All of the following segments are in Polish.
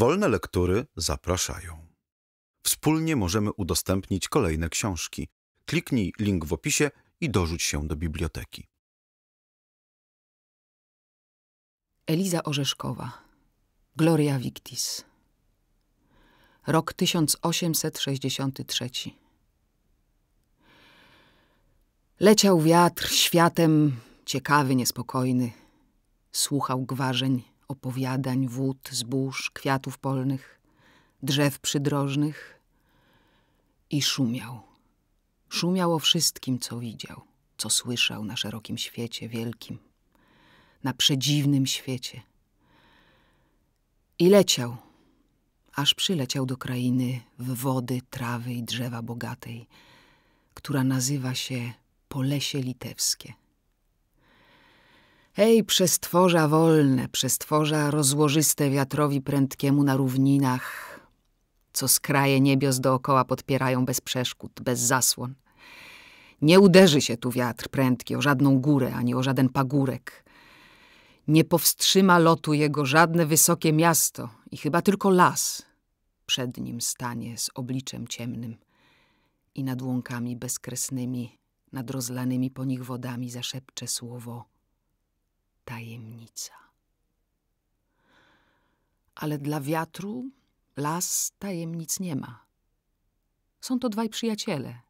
Wolne lektury zapraszają. Wspólnie możemy udostępnić kolejne książki. Kliknij link w opisie i dorzuć się do biblioteki. Eliza Orzeszkowa Gloria Victis Rok 1863 Leciał wiatr światem ciekawy, niespokojny. Słuchał gwarzeń, opowiadań, wód, zbóż, kwiatów polnych, drzew przydrożnych i szumiał. Szumiał o wszystkim, co widział, co słyszał na szerokim świecie wielkim, na przedziwnym świecie. I leciał, aż przyleciał do krainy w wody, trawy i drzewa bogatej, która nazywa się Polesie Litewskie. Hej, przestworza wolne, przestworza rozłożyste wiatrowi prędkiemu na równinach, co skraje niebios dookoła podpierają bez przeszkód, bez zasłon. Nie uderzy się tu wiatr prędki o żadną górę, ani o żaden pagórek. Nie powstrzyma lotu jego żadne wysokie miasto i chyba tylko las przed nim stanie z obliczem ciemnym i nad łąkami bezkresnymi, nad rozlanymi po nich wodami zaszepcze słowo tajemnica. Ale dla wiatru las tajemnic nie ma. Są to dwaj przyjaciele.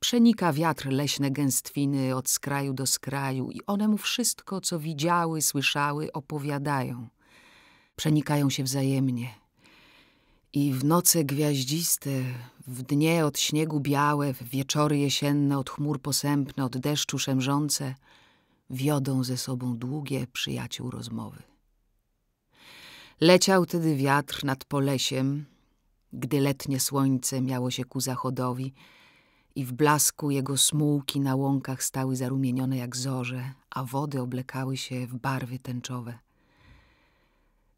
Przenika wiatr leśne gęstwiny od skraju do skraju i one mu wszystko, co widziały, słyszały, opowiadają. Przenikają się wzajemnie. I w noce gwiaździste, w dnie od śniegu białe, w wieczory jesienne od chmur posępne, od deszczu szemrzące – wiodą ze sobą długie przyjaciół rozmowy. Leciał tedy wiatr nad Polesiem, gdy letnie słońce miało się ku zachodowi i w blasku jego smułki na łąkach stały zarumienione jak zorze, a wody oblekały się w barwy tęczowe.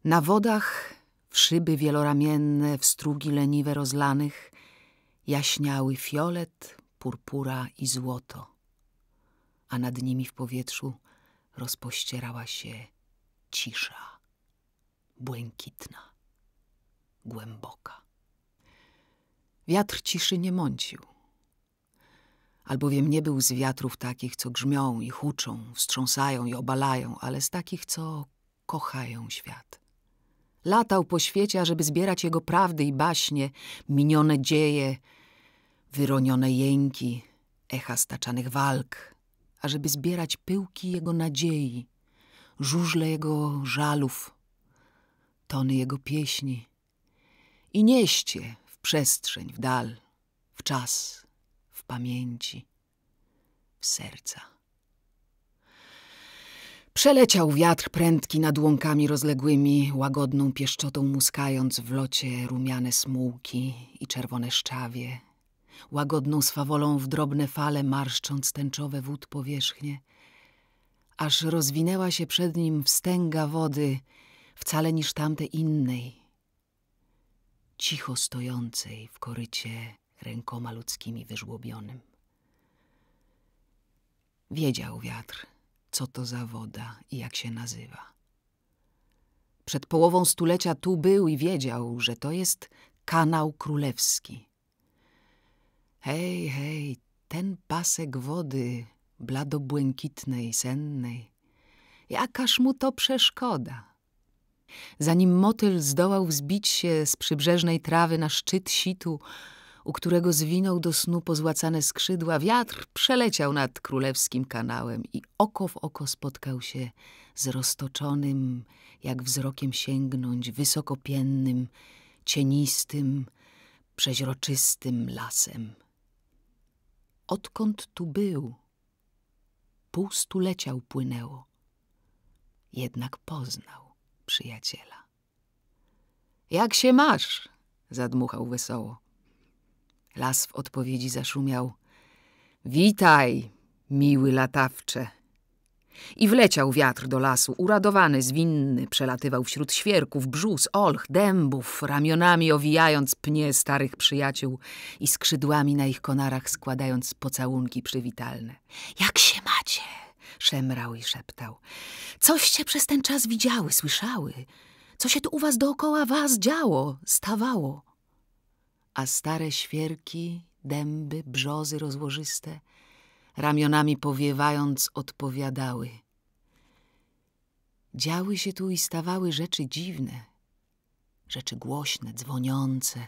Na wodach w szyby wieloramienne, w strugi leniwe rozlanych jaśniały fiolet, purpura i złoto a nad nimi w powietrzu rozpościerała się cisza, błękitna, głęboka. Wiatr ciszy nie mącił, albowiem nie był z wiatrów takich, co grzmią i huczą, wstrząsają i obalają, ale z takich, co kochają świat. Latał po świecie, ażeby zbierać jego prawdy i baśnie, minione dzieje, wyronione jęki, echa staczanych walk, ażeby zbierać pyłki jego nadziei, żużle jego żalów, tony jego pieśni i nieść je w przestrzeń, w dal, w czas, w pamięci, w serca. Przeleciał wiatr prędki nad łąkami rozległymi, łagodną pieszczotą muskając w locie rumiane smułki i czerwone szczawie, łagodną swawolą w drobne fale marszcząc tęczowe wód powierzchnie, aż rozwinęła się przed nim wstęga wody, wcale niż tamte innej, cicho stojącej w korycie rękoma ludzkimi wyżłobionym. Wiedział wiatr, co to za woda i jak się nazywa. Przed połową stulecia tu był i wiedział, że to jest kanał królewski. Hej, hej, ten pasek wody, blado-błękitnej, sennej, jakaż mu to przeszkoda. Zanim motyl zdołał wzbić się z przybrzeżnej trawy na szczyt situ, u którego zwinął do snu pozłacane skrzydła, wiatr przeleciał nad królewskim kanałem i oko w oko spotkał się z roztoczonym, jak wzrokiem sięgnąć, wysokopiennym, cienistym, przeźroczystym lasem odkąd tu był. Pół stulecia upłynęło. Jednak poznał przyjaciela. Jak się masz? zadmuchał wesoło. Las w odpowiedzi zaszumiał. Witaj, miły latawcze. I wleciał wiatr do lasu, uradowany, zwinny, przelatywał wśród świerków, brzus, olch, dębów, ramionami owijając pnie starych przyjaciół i skrzydłami na ich konarach składając pocałunki przywitalne. Jak się macie? szemrał i szeptał. Coście przez ten czas widziały, słyszały? Co się tu u was dookoła was działo, stawało? A stare świerki, dęby, brzozy rozłożyste, ramionami powiewając, odpowiadały. Działy się tu i stawały rzeczy dziwne, rzeczy głośne, dzwoniące,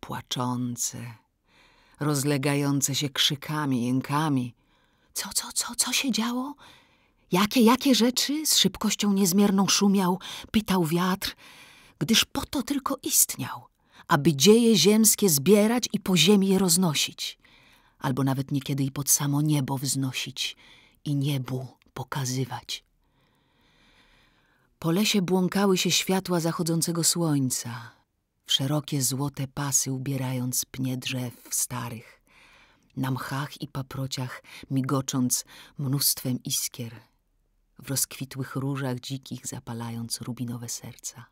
płaczące, rozlegające się krzykami, jękami. Co, co, co, co się działo? Jakie, jakie rzeczy z szybkością niezmierną szumiał, pytał wiatr, gdyż po to tylko istniał, aby dzieje ziemskie zbierać i po ziemi je roznosić, albo nawet niekiedy i pod samo niebo wznosić i niebu pokazywać. Po lesie błąkały się światła zachodzącego słońca, w szerokie złote pasy ubierając pnie drzew starych, na mchach i paprociach migocząc mnóstwem iskier, w rozkwitłych różach dzikich zapalając rubinowe serca.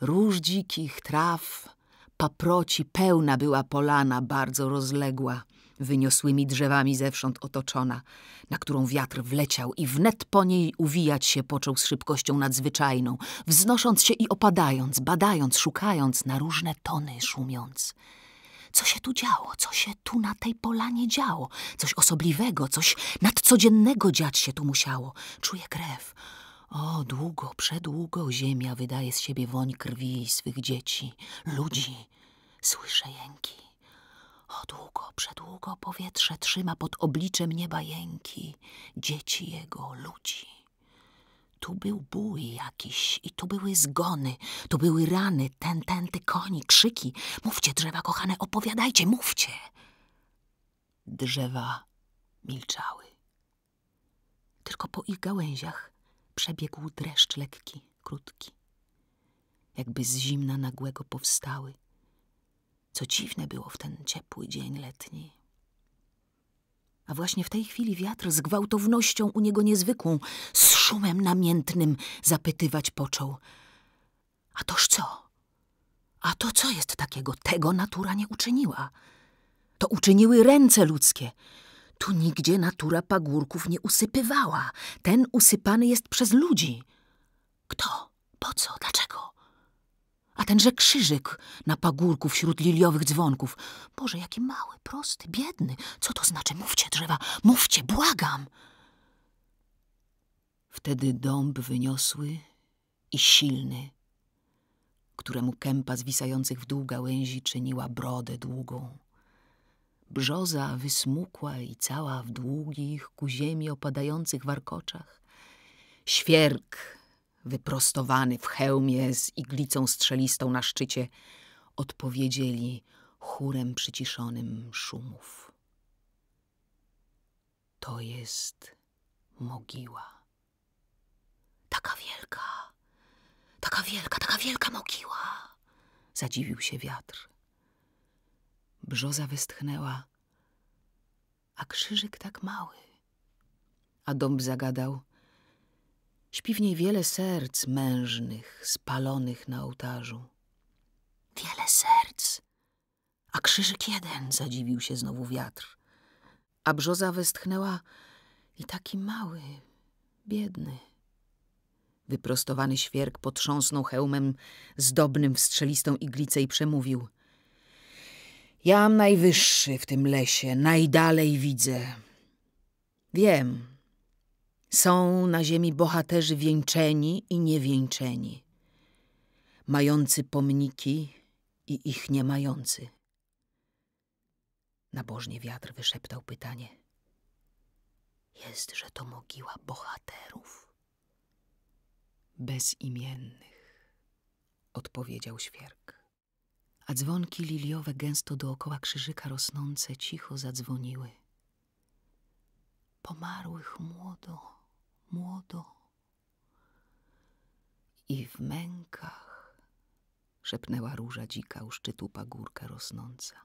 Róż dzikich, traw, paproci pełna była polana, bardzo rozległa, wyniosłymi drzewami zewsząd otoczona, na którą wiatr wleciał i wnet po niej uwijać się począł z szybkością nadzwyczajną, wznosząc się i opadając, badając, szukając, na różne tony szumiąc. Co się tu działo? Co się tu na tej polanie działo? Coś osobliwego, coś nadcodziennego dziać się tu musiało. Czuję krew. O, długo, przedługo ziemia wydaje z siebie woń krwi swych dzieci, ludzi. Słyszę jęki. O, długo, przedługo powietrze trzyma pod obliczem nieba jęki dzieci jego, ludzi. Tu był bój jakiś i tu były zgony, tu były rany, ten, koni, krzyki. Mówcie, drzewa kochane, opowiadajcie, mówcie. Drzewa milczały. Tylko po ich gałęziach przebiegł dreszcz lekki, krótki. Jakby z zimna nagłego powstały – co dziwne było w ten ciepły dzień letni. A właśnie w tej chwili wiatr z gwałtownością u niego niezwykłą, z szumem namiętnym zapytywać począł. A toż co? A to co jest takiego? Tego natura nie uczyniła. To uczyniły ręce ludzkie. Tu nigdzie natura pagórków nie usypywała. Ten usypany jest przez ludzi. Kto? Po co? Dlaczego? A tenże krzyżyk na pagórku wśród liliowych dzwonków. Boże, jaki mały, prosty, biedny. Co to znaczy? Mówcie, drzewa, mówcie, błagam. Wtedy dąb wyniosły i silny, któremu kępa zwisających w dół gałęzi czyniła brodę długą. Brzoza wysmukła i cała w długich, ku ziemi opadających warkoczach. Świerk wyprostowany w hełmie z iglicą strzelistą na szczycie, odpowiedzieli chórem przyciszonym szumów. To jest mogiła. Taka wielka, taka wielka, taka wielka mogiła, zadziwił się wiatr. Brzoza westchnęła, a krzyżyk tak mały. A dąb zagadał – Śpi w niej wiele serc mężnych, spalonych na ołtarzu. Wiele serc, a krzyżyk jeden, zadziwił się znowu wiatr. A brzoza westchnęła i taki mały, biedny. Wyprostowany świerk potrząsnął hełmem zdobnym w strzelistą iglicę i przemówił. Jam najwyższy w tym lesie, najdalej widzę. Wiem, są na ziemi bohaterzy wieńczeni i niewieńczeni, mający pomniki i ich nie mający. Nabożnie wiatr wyszeptał pytanie. Jest, że to mogiła bohaterów. Bezimiennych, odpowiedział świerk. A dzwonki liliowe gęsto dookoła krzyżyka rosnące cicho zadzwoniły. Pomarłych młodo młodo. I w mękach szepnęła róża dzika u szczytu pagórka rosnąca.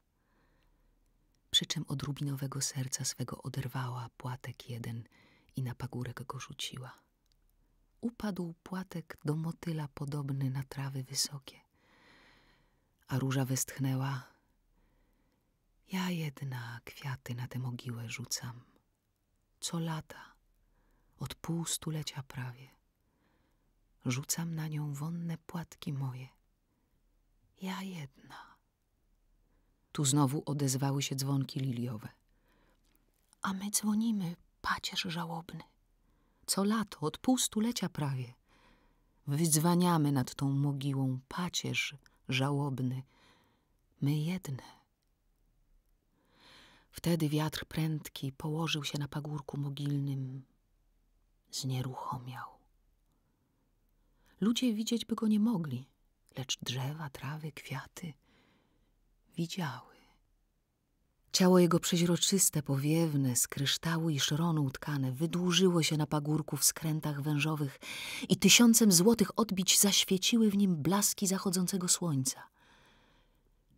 Przy czym od rubinowego serca swego oderwała płatek jeden i na pagórek go rzuciła. Upadł płatek do motyla podobny na trawy wysokie. A róża westchnęła. Ja jedna kwiaty na tę mogiłę rzucam. Co lata od pół stulecia prawie. Rzucam na nią wonne płatki moje. Ja jedna. Tu znowu odezwały się dzwonki liliowe. A my dzwonimy, pacierz żałobny. Co lato, od pół stulecia prawie. Wydzwaniamy nad tą mogiłą, pacierz żałobny. My jedne. Wtedy wiatr prędki położył się na pagórku mogilnym. Znieruchomiał. Ludzie widzieć by go nie mogli, lecz drzewa, trawy, kwiaty widziały. Ciało jego przeźroczyste, powiewne, z kryształu i szronu utkane, wydłużyło się na pagórku w skrętach wężowych i tysiącem złotych odbić zaświeciły w nim blaski zachodzącego słońca.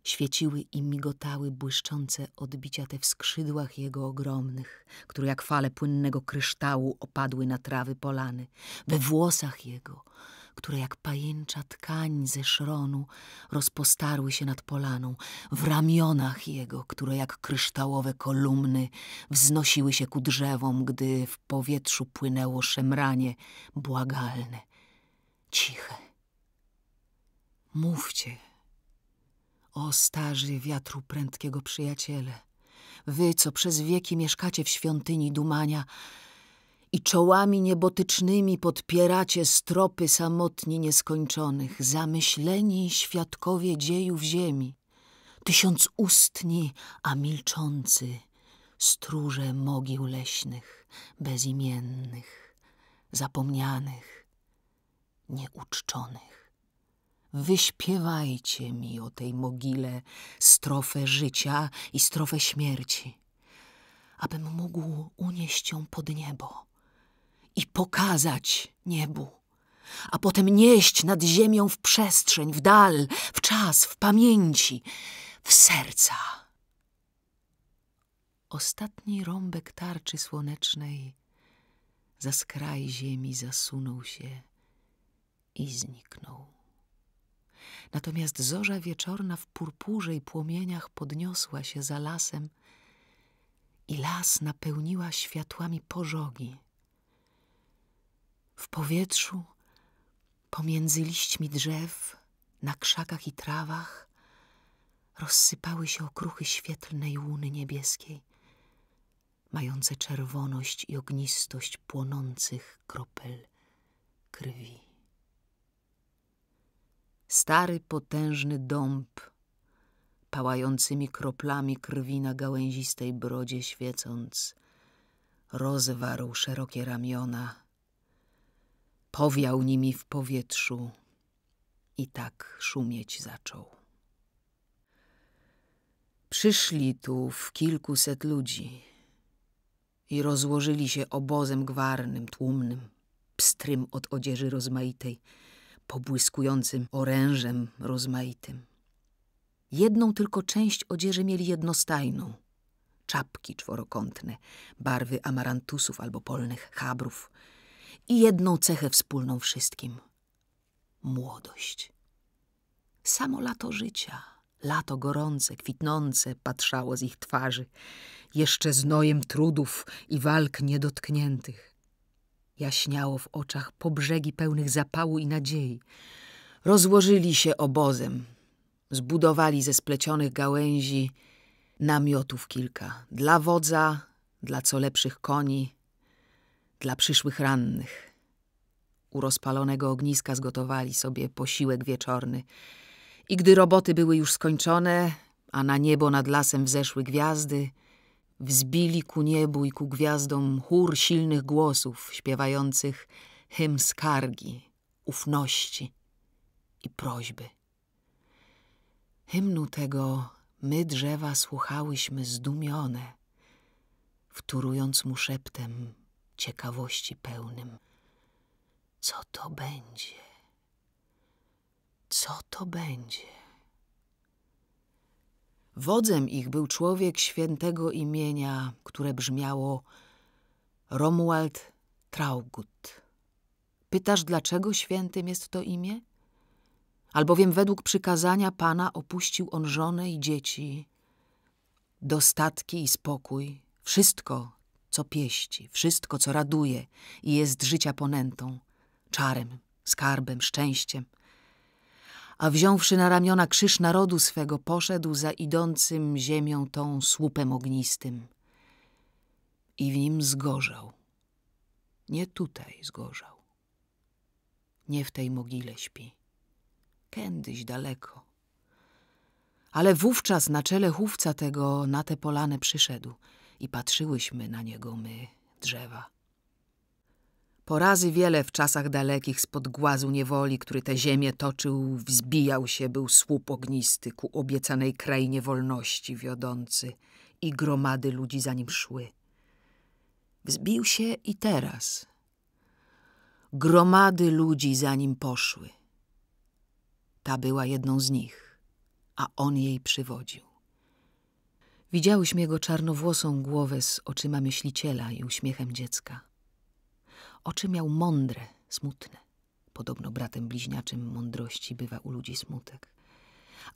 Świeciły i migotały błyszczące odbicia te w skrzydłach jego ogromnych, które jak fale płynnego kryształu opadły na trawy polany, we włosach jego, które jak pajęcza tkań ze szronu rozpostarły się nad polaną, w ramionach jego, które jak kryształowe kolumny wznosiły się ku drzewom, gdy w powietrzu płynęło szemranie błagalne, ciche. Mówcie, o starzy wiatru prędkiego przyjaciele, wy, co przez wieki mieszkacie w świątyni dumania, i czołami niebotycznymi podpieracie stropy samotni nieskończonych, zamyśleni świadkowie dziejów ziemi, tysiąc ustni, a milczący, stróże mogił leśnych, bezimiennych, zapomnianych, nieuczczonych. Wyśpiewajcie mi o tej mogile strofę życia i strofę śmierci, abym mógł unieść ją pod niebo i pokazać niebu, a potem nieść nad ziemią w przestrzeń, w dal, w czas, w pamięci, w serca. Ostatni rąbek tarczy słonecznej za skraj ziemi zasunął się i zniknął. Natomiast zorza wieczorna w purpurze i płomieniach podniosła się za lasem i las napełniła światłami pożogi. W powietrzu, pomiędzy liśćmi drzew, na krzakach i trawach, rozsypały się okruchy świetlnej łuny niebieskiej, mające czerwoność i ognistość płonących kropel krwi. Stary, potężny dąb, pałającymi kroplami krwi na gałęzistej brodzie świecąc, rozwarł szerokie ramiona, powiał nimi w powietrzu i tak szumieć zaczął. Przyszli tu w kilkuset ludzi i rozłożyli się obozem gwarnym, tłumnym, pstrym od odzieży rozmaitej, pobłyskującym orężem rozmaitym. Jedną tylko część odzieży mieli jednostajną, czapki czworokątne, barwy amarantusów albo polnych chabrów, i jedną cechę wspólną wszystkim młodość. Samo lato życia, lato gorące, kwitnące patrzało z ich twarzy, jeszcze znojem trudów i walk niedotkniętych. Jaśniało w oczach po brzegi pełnych zapału i nadziei. Rozłożyli się obozem, zbudowali ze splecionych gałęzi namiotów kilka dla wodza, dla co lepszych koni, dla przyszłych rannych. U rozpalonego ogniska zgotowali sobie posiłek wieczorny. I gdy roboty były już skończone, a na niebo nad lasem wzeszły gwiazdy, wzbili ku niebu i ku gwiazdom chór silnych głosów śpiewających hymn skargi, ufności i prośby. Hymnu tego my drzewa słuchałyśmy zdumione, wtórując mu szeptem ciekawości pełnym. Co to będzie? Co to będzie? Wodzem ich był człowiek świętego imienia, które brzmiało Romuald Traugut. Pytasz, dlaczego świętym jest to imię? Albowiem według przykazania Pana opuścił on żonę i dzieci, dostatki i spokój, wszystko, co pieści, wszystko, co raduje i jest życia ponętą, czarem skarbem, szczęściem. A wziąwszy na ramiona krzyż narodu swego, poszedł za idącym ziemią tą słupem ognistym i w nim zgorzał. Nie tutaj zgorzał. Nie w tej mogile śpi. Kiedyś daleko. Ale wówczas na czele chówca tego na tę polanę przyszedł i patrzyłyśmy na niego my, drzewa. Po razy wiele w czasach dalekich spod głazu niewoli, który tę ziemię toczył, wzbijał się był słup ognisty ku obiecanej krainie wolności wiodący i gromady ludzi za nim szły. Wzbił się i teraz. Gromady ludzi za nim poszły. Ta była jedną z nich, a on jej przywodził. Widziałyśmy jego czarnowłosą głowę z oczyma myśliciela i uśmiechem dziecka. Oczy miał mądre, smutne. Podobno bratem bliźniaczym mądrości bywa u ludzi smutek.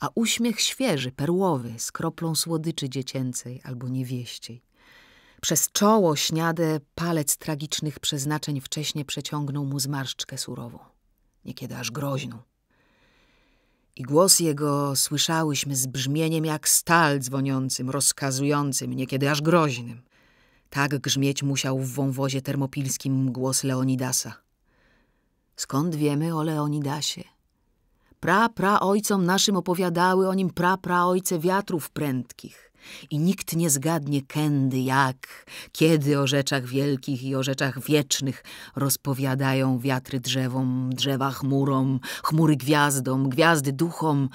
A uśmiech świeży, perłowy, z kroplą słodyczy dziecięcej albo niewieściej. Przez czoło śniade palec tragicznych przeznaczeń wcześnie przeciągnął mu zmarszczkę surową, niekiedy aż groźną. I głos jego słyszałyśmy z brzmieniem jak stal dzwoniącym, rozkazującym, niekiedy aż groźnym. Tak grzmieć musiał w wąwozie termopilskim głos Leonidasa. Skąd wiemy o Leonidasie? Pra, pra ojcom naszym opowiadały o nim pra, pra ojce wiatrów prędkich. I nikt nie zgadnie kędy, jak, kiedy o rzeczach wielkich i o rzeczach wiecznych rozpowiadają wiatry drzewom, drzewa chmurom, chmury gwiazdom, gwiazdy duchom,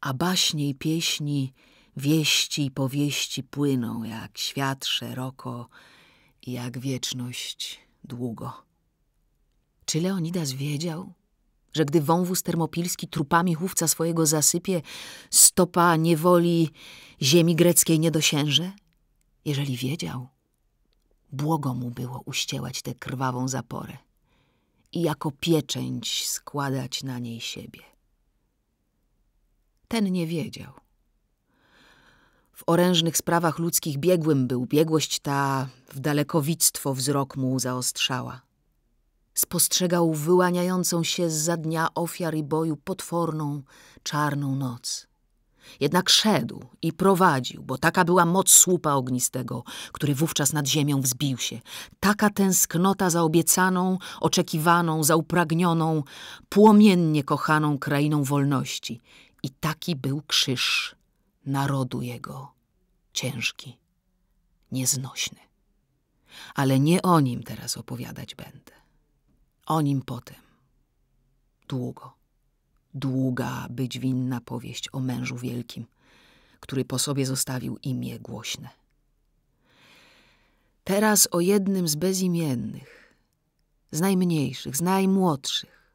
a baśnie i pieśni Wieści i powieści płyną jak świat szeroko i jak wieczność długo. Czy Leonidas wiedział, że gdy wąwóz termopilski trupami chówca swojego zasypie, stopa niewoli ziemi greckiej nie dosięże? Jeżeli wiedział, błogo mu było uściełać tę krwawą zaporę i jako pieczęć składać na niej siebie. Ten nie wiedział. W orężnych sprawach ludzkich biegłym był, biegłość ta w dalekowictwo wzrok mu zaostrzała. Spostrzegał wyłaniającą się za dnia ofiar i boju potworną, czarną noc. Jednak szedł i prowadził, bo taka była moc słupa ognistego, który wówczas nad ziemią wzbił się. Taka tęsknota za obiecaną, oczekiwaną, za upragnioną, płomiennie kochaną krainą wolności. I taki był krzyż narodu jego ciężki, nieznośny. Ale nie o nim teraz opowiadać będę. O nim potem. Długo, długa być winna powieść o mężu wielkim, który po sobie zostawił imię głośne. Teraz o jednym z bezimiennych, z najmniejszych, z najmłodszych.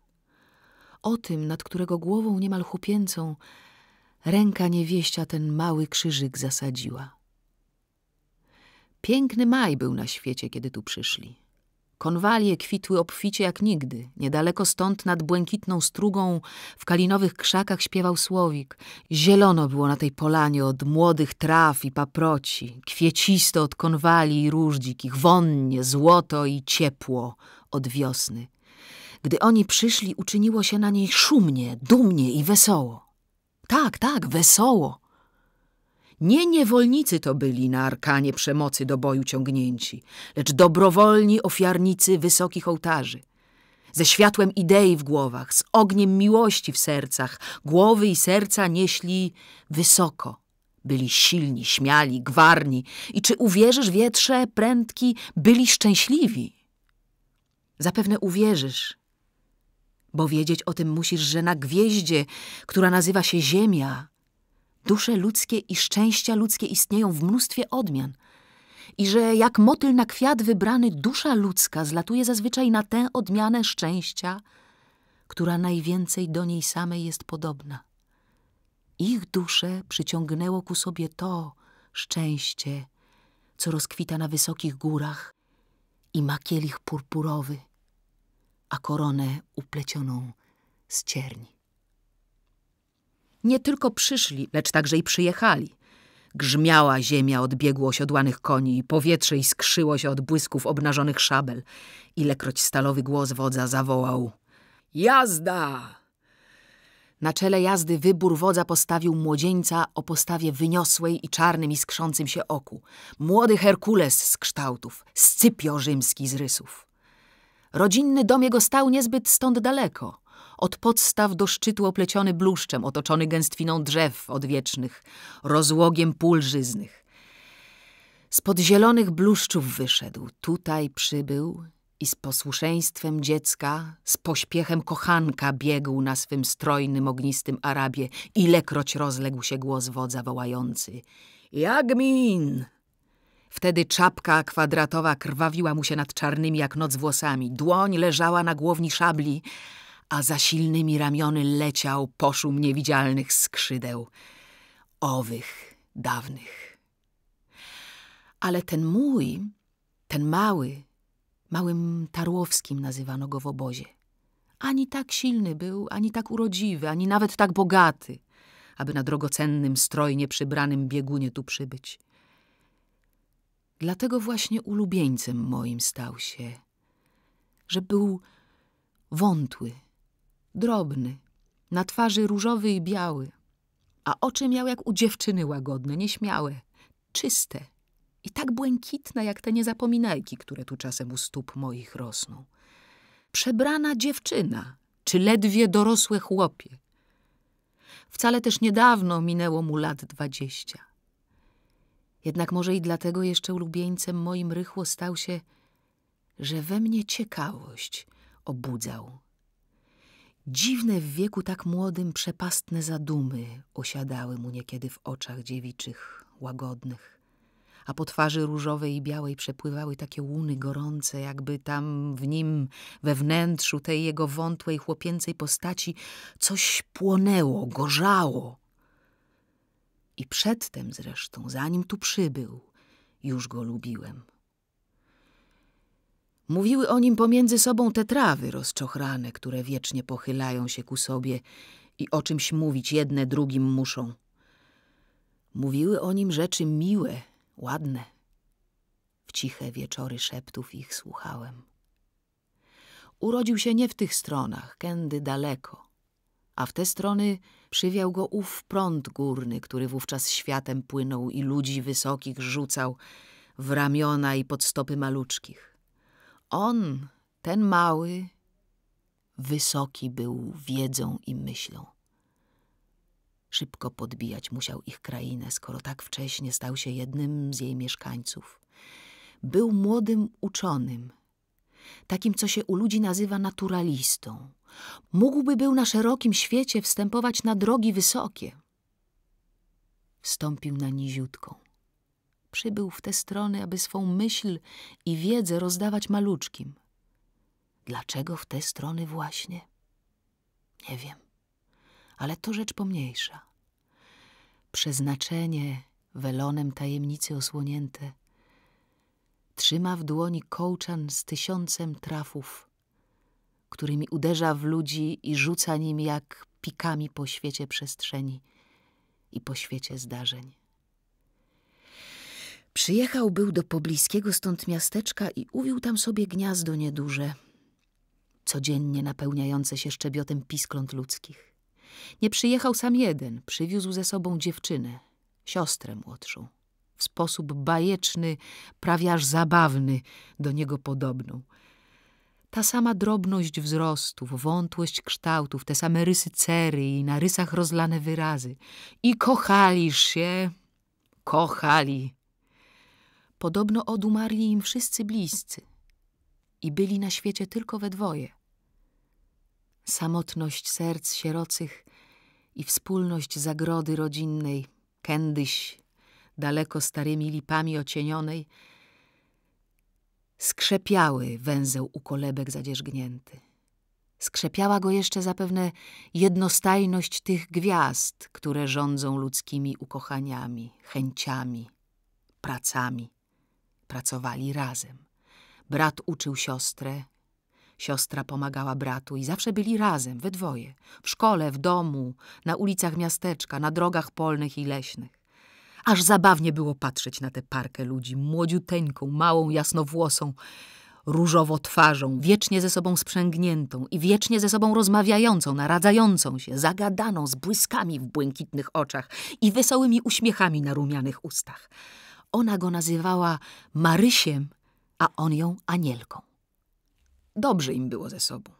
O tym, nad którego głową niemal chupięcą Ręka niewieścia ten mały krzyżyk zasadziła. Piękny maj był na świecie, kiedy tu przyszli. Konwalie kwitły obficie jak nigdy. Niedaleko stąd nad błękitną strugą w kalinowych krzakach śpiewał słowik. Zielono było na tej polanie od młodych traw i paproci, kwiecisto od konwali i róż dzikich, wonnie, złoto i ciepło od wiosny. Gdy oni przyszli, uczyniło się na niej szumnie, dumnie i wesoło. Tak, tak, wesoło. Nie niewolnicy to byli na arkanie przemocy do boju ciągnięci, lecz dobrowolni ofiarnicy wysokich ołtarzy. Ze światłem idei w głowach, z ogniem miłości w sercach, głowy i serca nieśli wysoko. Byli silni, śmiali, gwarni i czy uwierzysz, wietrze, prędki, byli szczęśliwi? Zapewne uwierzysz, bo wiedzieć o tym musisz, że na gwieździe, która nazywa się Ziemia, dusze ludzkie i szczęścia ludzkie istnieją w mnóstwie odmian i że jak motyl na kwiat wybrany dusza ludzka zlatuje zazwyczaj na tę odmianę szczęścia, która najwięcej do niej samej jest podobna. Ich dusze przyciągnęło ku sobie to szczęście, co rozkwita na wysokich górach i ma kielich purpurowy a koronę uplecioną z cierni. Nie tylko przyszli, lecz także i przyjechali. Grzmiała ziemia od biegu osiodłanych koni i powietrze iskrzyło się od błysków obnażonych szabel. Ilekroć stalowy głos wodza zawołał Jazda! Na czele jazdy wybór wodza postawił młodzieńca o postawie wyniosłej i czarnym iskrzącym się oku. Młody Herkules z kształtów, Scypio rzymski z rysów. Rodzinny dom jego stał niezbyt stąd daleko. Od podstaw do szczytu opleciony bluszczem, otoczony gęstwiną drzew odwiecznych, rozłogiem pól żyznych. Spod zielonych bluszczów wyszedł, tutaj przybył i z posłuszeństwem dziecka, z pośpiechem kochanka biegł na swym strojnym, ognistym Arabie, ilekroć rozległ się głos wodza wołający – Jagmin! Wtedy czapka kwadratowa krwawiła mu się nad czarnymi jak noc włosami, dłoń leżała na głowni szabli, a za silnymi ramiony leciał poszum niewidzialnych skrzydeł, owych, dawnych. Ale ten mój, ten mały, Małym Tarłowskim nazywano go w obozie. Ani tak silny był, ani tak urodziwy, ani nawet tak bogaty, aby na drogocennym, strojnie przybranym biegunie tu przybyć. Dlatego właśnie ulubieńcem moim stał się, że był wątły, drobny, na twarzy różowy i biały, a oczy miał jak u dziewczyny łagodne, nieśmiałe, czyste, i tak błękitna jak te niezapominajki, które tu czasem u stóp moich rosną. Przebrana dziewczyna, czy ledwie dorosłe chłopie. Wcale też niedawno minęło mu lat dwadzieścia. Jednak może i dlatego jeszcze ulubieńcem moim rychło stał się, że we mnie ciekawość obudzał. Dziwne w wieku tak młodym przepastne zadumy osiadały mu niekiedy w oczach dziewiczych, łagodnych a po twarzy różowej i białej przepływały takie łuny gorące, jakby tam w nim, we wnętrzu tej jego wątłej, chłopięcej postaci coś płonęło, gorzało. I przedtem zresztą, zanim tu przybył, już go lubiłem. Mówiły o nim pomiędzy sobą te trawy rozczochrane, które wiecznie pochylają się ku sobie i o czymś mówić jedne drugim muszą. Mówiły o nim rzeczy miłe, ładne. W ciche wieczory szeptów ich słuchałem. Urodził się nie w tych stronach, kędy daleko, a w te strony przywiał go ów prąd górny, który wówczas światem płynął i ludzi wysokich rzucał w ramiona i pod stopy maluczkich. On, ten mały, wysoki był wiedzą i myślą. Szybko podbijać musiał ich krainę, skoro tak wcześnie stał się jednym z jej mieszkańców. Był młodym uczonym, takim, co się u ludzi nazywa naturalistą. Mógłby był na szerokim świecie wstępować na drogi wysokie. Wstąpił na niziutką. Przybył w te strony, aby swą myśl i wiedzę rozdawać maluczkim. Dlaczego w te strony właśnie? Nie wiem ale to rzecz pomniejsza. Przeznaczenie welonem tajemnicy osłonięte trzyma w dłoni kołczan z tysiącem trafów, którymi uderza w ludzi i rzuca nim jak pikami po świecie przestrzeni i po świecie zdarzeń. Przyjechał był do pobliskiego stąd miasteczka i uwił tam sobie gniazdo nieduże, codziennie napełniające się szczebiotem piskląt ludzkich. Nie przyjechał sam jeden, przywiózł ze sobą dziewczynę, siostrę młodszą. W sposób bajeczny, prawie aż zabawny, do niego podobną. Ta sama drobność wzrostów, wątłość kształtów, te same rysy cery i na rysach rozlane wyrazy. I kochaliż się, kochali. Podobno odumarli im wszyscy bliscy i byli na świecie tylko we dwoje. Samotność serc sierocych i wspólność zagrody rodzinnej, kędyś daleko starymi lipami ocienionej, skrzepiały węzeł u kolebek zadzierzgnięty. Skrzepiała go jeszcze zapewne jednostajność tych gwiazd, które rządzą ludzkimi ukochaniami, chęciami, pracami. Pracowali razem. Brat uczył siostrę, Siostra pomagała bratu i zawsze byli razem, we dwoje. W szkole, w domu, na ulicach miasteczka, na drogach polnych i leśnych. Aż zabawnie było patrzeć na tę parkę ludzi, młodziuteńką, małą, jasnowłosą, różowo twarzą, wiecznie ze sobą sprzęgniętą i wiecznie ze sobą rozmawiającą, naradzającą się, zagadaną, z błyskami w błękitnych oczach i wesołymi uśmiechami na rumianych ustach. Ona go nazywała Marysiem, a on ją Anielką. Dobrze im było ze sobą.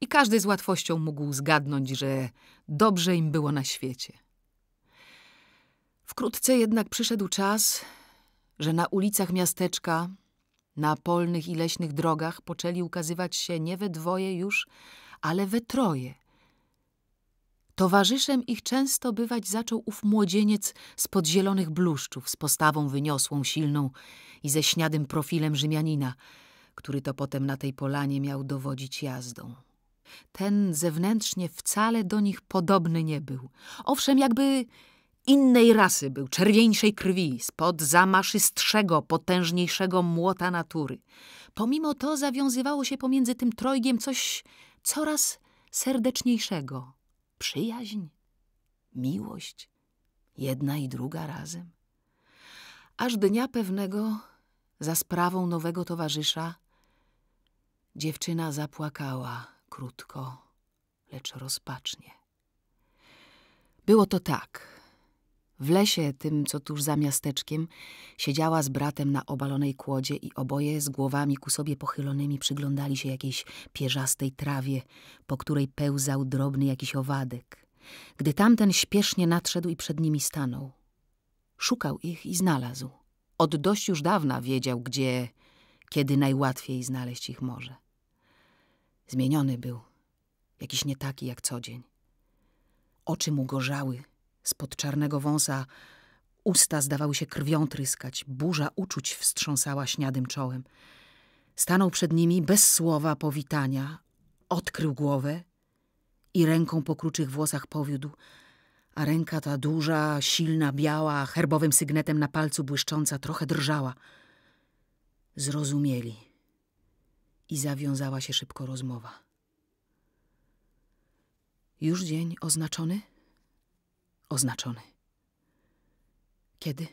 I każdy z łatwością mógł zgadnąć, że dobrze im było na świecie. Wkrótce jednak przyszedł czas, że na ulicach miasteczka, na polnych i leśnych drogach poczęli ukazywać się nie we dwoje już, ale we troje. Towarzyszem ich często bywać zaczął ów młodzieniec spod zielonych bluszczów, z postawą wyniosłą, silną i ze śniadym profilem Rzymianina, który to potem na tej polanie miał dowodzić jazdą. Ten zewnętrznie wcale do nich podobny nie był. Owszem, jakby innej rasy był, czerwieńszej krwi, spod zamaszystszego, potężniejszego młota natury. Pomimo to zawiązywało się pomiędzy tym trojgiem coś coraz serdeczniejszego. Przyjaźń, miłość, jedna i druga razem. Aż dnia pewnego, za sprawą nowego towarzysza, dziewczyna zapłakała krótko, lecz rozpacznie. Było to tak – w lesie, tym co tuż za miasteczkiem, siedziała z bratem na obalonej kłodzie i oboje z głowami ku sobie pochylonymi przyglądali się jakiejś pierzastej trawie, po której pełzał drobny jakiś owadek. Gdy tamten śpiesznie nadszedł i przed nimi stanął. Szukał ich i znalazł. Od dość już dawna wiedział, gdzie, kiedy najłatwiej znaleźć ich może. Zmieniony był, jakiś nie taki jak co dzień. Oczy mu gorzały, Spod czarnego wąsa usta zdawały się krwią tryskać, burza uczuć wstrząsała śniadym czołem. Stanął przed nimi bez słowa powitania, odkrył głowę i ręką po kruczych włosach powiódł, a ręka ta duża, silna, biała, herbowym sygnetem na palcu błyszcząca, trochę drżała. Zrozumieli i zawiązała się szybko rozmowa. Już dzień oznaczony? Oznaczony. Kiedy?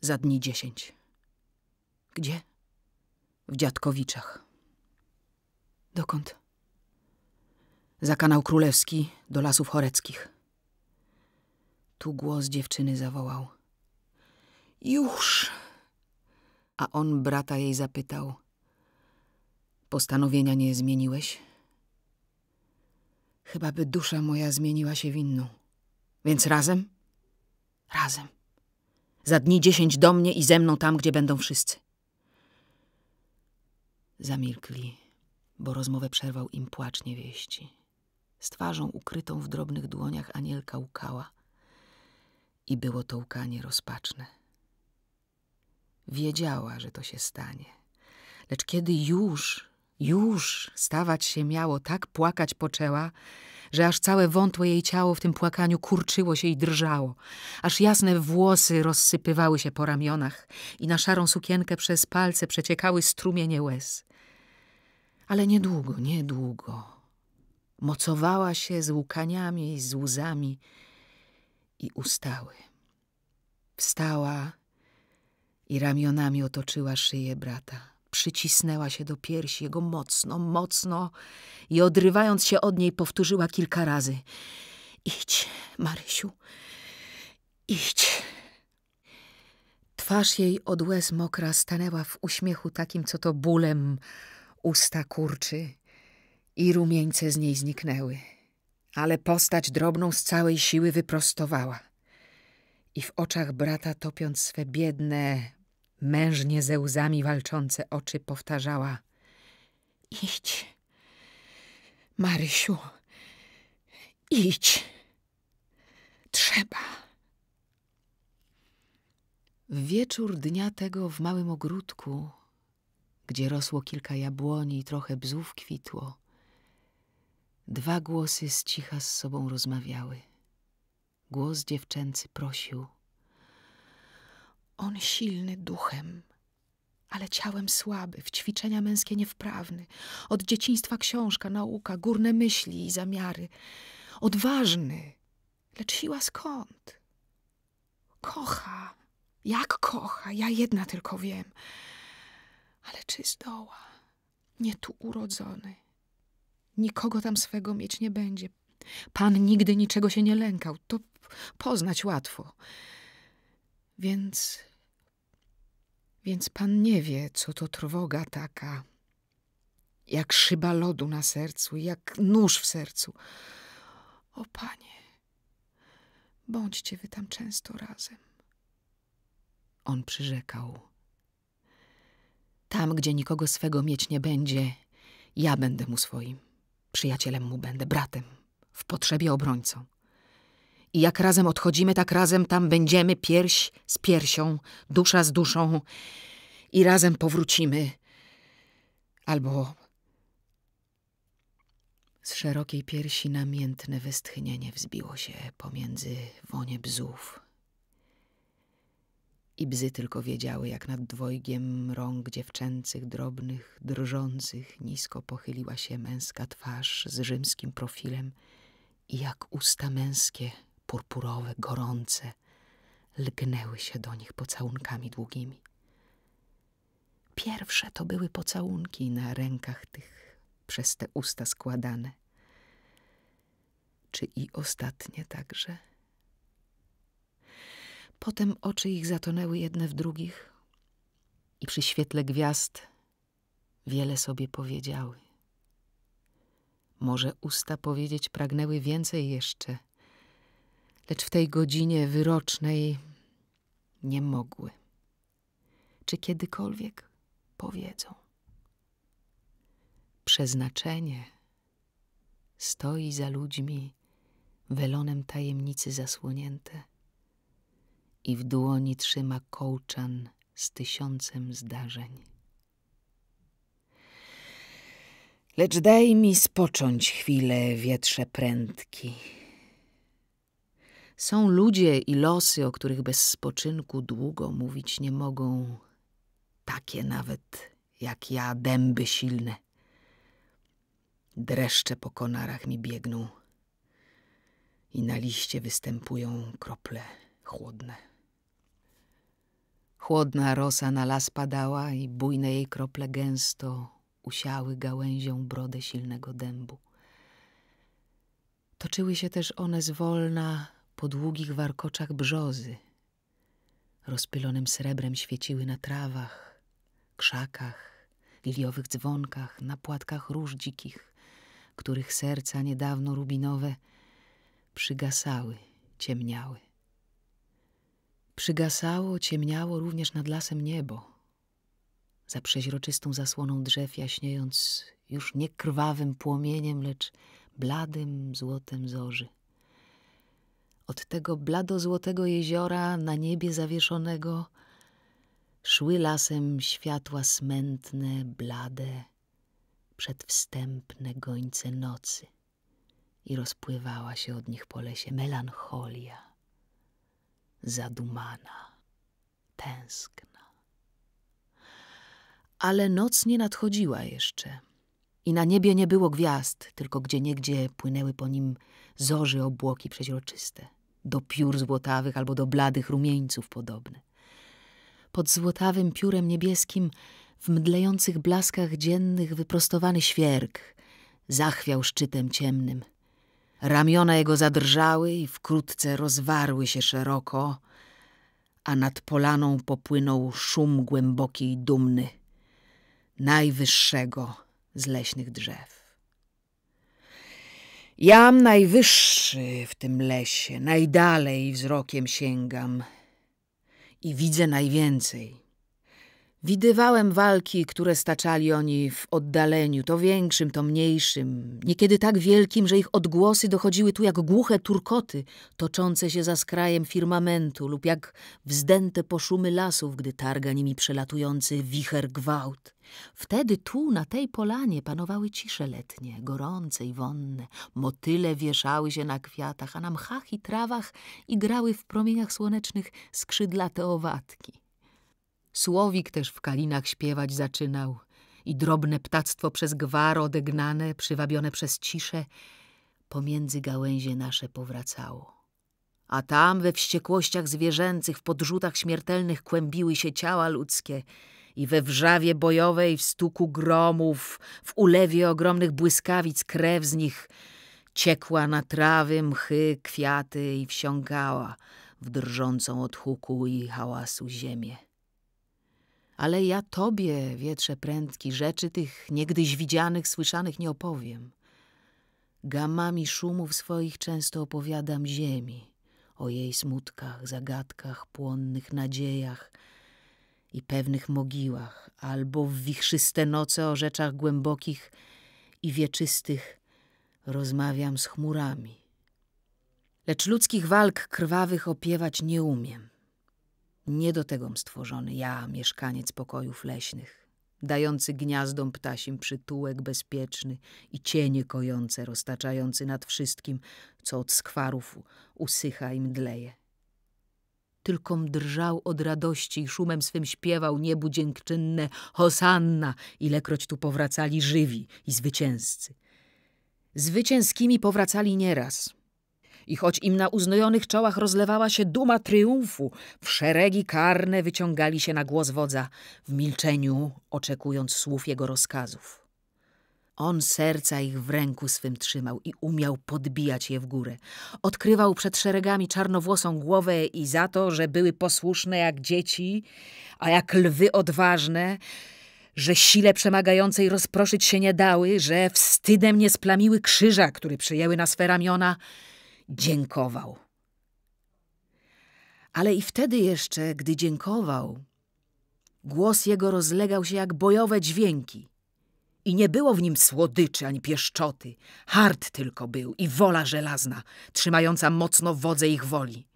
Za dni dziesięć. Gdzie? W Dziadkowiczach. Dokąd? Za kanał królewski do lasów choreckich. Tu głos dziewczyny zawołał. Już! A on brata jej zapytał. Postanowienia nie zmieniłeś? Chyba by dusza moja zmieniła się w inną. Więc razem? Razem. Za dni dziesięć do mnie i ze mną tam, gdzie będą wszyscy. Zamilkli, bo rozmowę przerwał im płacz niewieści. Z twarzą ukrytą w drobnych dłoniach anielka łkała i było to łkanie rozpaczne. Wiedziała, że to się stanie, lecz kiedy już, już stawać się miało, tak płakać poczęła, że aż całe wątłe jej ciało w tym płakaniu kurczyło się i drżało, aż jasne włosy rozsypywały się po ramionach i na szarą sukienkę przez palce przeciekały strumienie łez. Ale niedługo, niedługo. Mocowała się z łkaniami i z łzami i ustały. Wstała i ramionami otoczyła szyję brata przycisnęła się do piersi jego mocno, mocno i odrywając się od niej powtórzyła kilka razy. Idź, Marysiu, idź. Twarz jej od łez mokra stanęła w uśmiechu takim, co to bólem usta kurczy i rumieńce z niej zniknęły. Ale postać drobną z całej siły wyprostowała i w oczach brata topiąc swe biedne, mężnie ze łzami walczące oczy powtarzała Idź, Marysiu, idź. Trzeba. W wieczór dnia tego w małym ogródku, gdzie rosło kilka jabłoni i trochę bzów kwitło, dwa głosy z cicha z sobą rozmawiały. Głos dziewczęcy prosił – on silny duchem, ale ciałem słaby, w ćwiczenia męskie niewprawny. Od dzieciństwa książka, nauka, górne myśli i zamiary. Odważny, lecz siła skąd? Kocha, jak kocha, ja jedna tylko wiem. Ale czy zdoła? Nie tu urodzony. Nikogo tam swego mieć nie będzie. Pan nigdy niczego się nie lękał. To poznać łatwo. Więc... Więc pan nie wie, co to trwoga taka. Jak szyba lodu na sercu, jak nóż w sercu. O panie, bądźcie wy tam często razem. On przyrzekał. Tam, gdzie nikogo swego mieć nie będzie, ja będę mu swoim. Przyjacielem mu będę, bratem, w potrzebie obrońcą. I jak razem odchodzimy, tak razem tam będziemy, pierś z piersią, dusza z duszą. I razem powrócimy. Albo z szerokiej piersi namiętne westchnienie wzbiło się pomiędzy wonie bzów. I bzy tylko wiedziały, jak nad dwojgiem rąk dziewczęcych, drobnych, drżących, nisko pochyliła się męska twarz z rzymskim profilem i jak usta męskie, purpurowe, gorące, lgnęły się do nich pocałunkami długimi. Pierwsze to były pocałunki na rękach tych przez te usta składane. Czy i ostatnie także? Potem oczy ich zatonęły jedne w drugich i przy świetle gwiazd wiele sobie powiedziały. Może usta powiedzieć pragnęły więcej jeszcze, lecz w tej godzinie wyrocznej nie mogły. Czy kiedykolwiek powiedzą? Przeznaczenie stoi za ludźmi welonem tajemnicy zasłonięte i w dłoni trzyma kołczan z tysiącem zdarzeń. Lecz daj mi spocząć chwilę, wietrze prędki. Są ludzie i losy, o których bez spoczynku długo mówić nie mogą, takie nawet jak ja, dęby silne. Dreszcze po konarach mi biegną i na liście występują krople chłodne. Chłodna rosa na las padała i bujne jej krople gęsto usiały gałęzią brodę silnego dębu. Toczyły się też one zwolna po długich warkoczach brzozy. Rozpylonym srebrem świeciły na trawach, krzakach, liliowych dzwonkach, na płatkach róż dzikich, których serca niedawno rubinowe przygasały, ciemniały. Przygasało, ciemniało również nad lasem niebo. Za przeźroczystą zasłoną drzew jaśniejąc już nie krwawym płomieniem, lecz bladym złotem zorzy. Od tego blado-złotego jeziora na niebie zawieszonego szły lasem światła smętne, blade, przedwstępne gońce nocy i rozpływała się od nich po lesie melancholia zadumana, tęskna. Ale noc nie nadchodziła jeszcze i na niebie nie było gwiazd, tylko gdzieniegdzie płynęły po nim zorzy obłoki przeźroczyste, do piór złotawych albo do bladych rumieńców podobne. Pod złotawym piórem niebieskim w mdlejących blaskach dziennych wyprostowany świerk zachwiał szczytem ciemnym, Ramiona jego zadrżały i wkrótce rozwarły się szeroko, a nad polaną popłynął szum głęboki i dumny, najwyższego z leśnych drzew. Jam najwyższy w tym lesie, najdalej wzrokiem sięgam i widzę najwięcej. Widywałem walki, które staczali oni w oddaleniu, to większym, to mniejszym, niekiedy tak wielkim, że ich odgłosy dochodziły tu jak głuche turkoty, toczące się za skrajem firmamentu lub jak wzdęte poszumy lasów, gdy targa nimi przelatujący wicher gwałt. Wtedy tu, na tej polanie, panowały cisze letnie, gorące i wonne. Motyle wieszały się na kwiatach, a na mchach i trawach igrały w promieniach słonecznych skrzydlate owatki. Słowik też w kalinach śpiewać zaczynał i drobne ptactwo przez gwar odegnane, przywabione przez ciszę, pomiędzy gałęzie nasze powracało. A tam we wściekłościach zwierzęcych, w podrzutach śmiertelnych kłębiły się ciała ludzkie i we wrzawie bojowej, w stuku gromów, w ulewie ogromnych błyskawic krew z nich ciekła na trawy, mchy, kwiaty i wsiąkała w drżącą od huku i hałasu ziemię. Ale ja tobie, wietrze prędki, rzeczy tych niegdyś widzianych, słyszanych nie opowiem. Gamami szumów swoich często opowiadam ziemi, o jej smutkach, zagadkach, płonnych nadziejach i pewnych mogiłach, albo w wichrzyste noce o rzeczach głębokich i wieczystych rozmawiam z chmurami. Lecz ludzkich walk krwawych opiewać nie umiem. Nie do tegom stworzony ja, mieszkaniec pokojów leśnych, dający gniazdom ptasim przytułek bezpieczny i cienie kojące, roztaczający nad wszystkim, co od skwarów usycha i mdleje. Tylkom drżał od radości i szumem swym śpiewał niebu dziękczynne Hosanna, ilekroć tu powracali żywi i zwycięzcy. Zwycięskimi powracali nieraz – i choć im na uznojonych czołach rozlewała się duma triumfu, w szeregi karne wyciągali się na głos wodza, w milczeniu oczekując słów jego rozkazów. On serca ich w ręku swym trzymał i umiał podbijać je w górę. Odkrywał przed szeregami czarnowłosą głowę i za to, że były posłuszne jak dzieci, a jak lwy odważne, że sile przemagającej rozproszyć się nie dały, że wstydem nie splamiły krzyża, który przyjęły na swe ramiona, dziękował. Ale i wtedy jeszcze, gdy dziękował, głos jego rozlegał się jak bojowe dźwięki. I nie było w nim słodyczy ani pieszczoty. Hart tylko był i wola żelazna, trzymająca mocno wodze ich woli.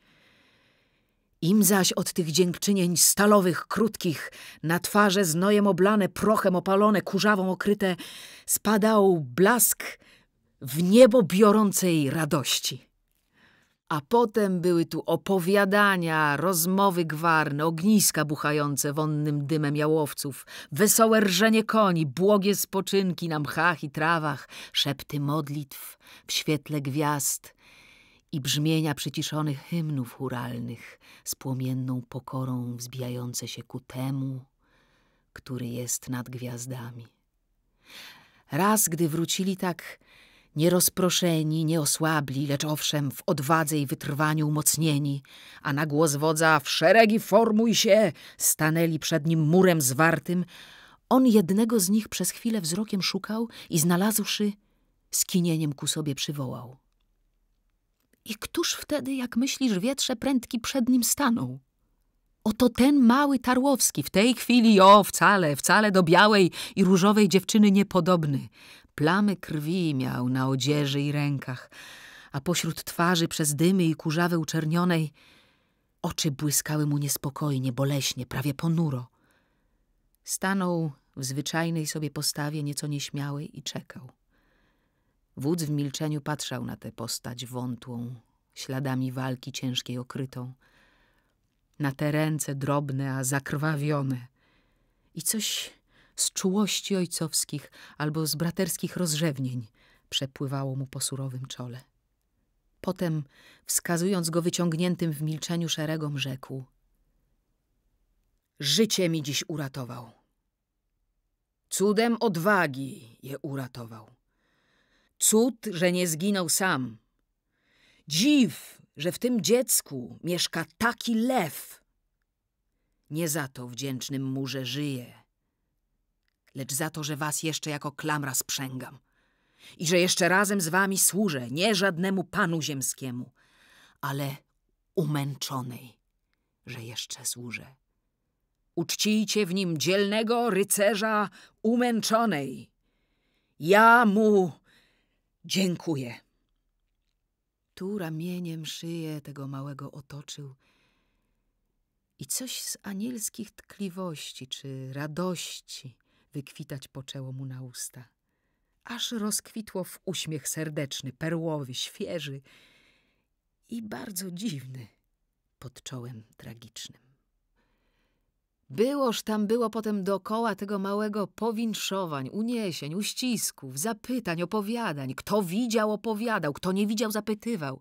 Im zaś od tych dziękczynień stalowych, krótkich, na twarze znojem oblane, prochem opalone, kurzawą okryte, spadał blask w niebo biorącej radości. A potem były tu opowiadania, rozmowy gwarne, ogniska buchające wonnym dymem jałowców, wesołe rżenie koni, błogie spoczynki na mchach i trawach, szepty modlitw w świetle gwiazd i brzmienia przyciszonych hymnów churalnych z płomienną pokorą wzbijające się ku temu, który jest nad gwiazdami. Raz, gdy wrócili tak nierozproszeni, nieosłabli, lecz owszem w odwadze i wytrwaniu umocnieni, a na głos wodza w szeregi formuj się, stanęli przed nim murem zwartym, on jednego z nich przez chwilę wzrokiem szukał i znalazłszy, skinieniem ku sobie przywołał. I któż wtedy, jak myślisz, wietrze prędki przed nim stanął? Oto ten mały Tarłowski, w tej chwili, o, wcale, wcale do białej i różowej dziewczyny niepodobny. Plamy krwi miał na odzieży i rękach, a pośród twarzy przez dymy i kurzawy uczernionej oczy błyskały mu niespokojnie, boleśnie, prawie ponuro. Stanął w zwyczajnej sobie postawie, nieco nieśmiałej i czekał. Wódz w milczeniu patrzał na tę postać wątłą, śladami walki ciężkiej okrytą, na te ręce drobne, a zakrwawione i coś z czułości ojcowskich albo z braterskich rozrzewnień przepływało mu po surowym czole. Potem, wskazując go wyciągniętym w milczeniu szeregom, rzekł Życie mi dziś uratował. Cudem odwagi je uratował. Cud, że nie zginął sam. Dziw, że w tym dziecku mieszka taki lew. Nie za to wdzięcznym murze żyje lecz za to, że was jeszcze jako klamra sprzęgam i że jeszcze razem z wami służę nie żadnemu panu ziemskiemu, ale umęczonej, że jeszcze służę. Uczcijcie w nim dzielnego rycerza umęczonej. Ja mu dziękuję. Tu ramieniem szyję tego małego otoczył i coś z anielskich tkliwości czy radości wykwitać poczęło mu na usta. Aż rozkwitło w uśmiech serdeczny, perłowy, świeży i bardzo dziwny pod czołem tragicznym. Byłoż tam było potem dokoła tego małego powinszowań, uniesień, uścisków, zapytań, opowiadań. Kto widział, opowiadał, kto nie widział, zapytywał.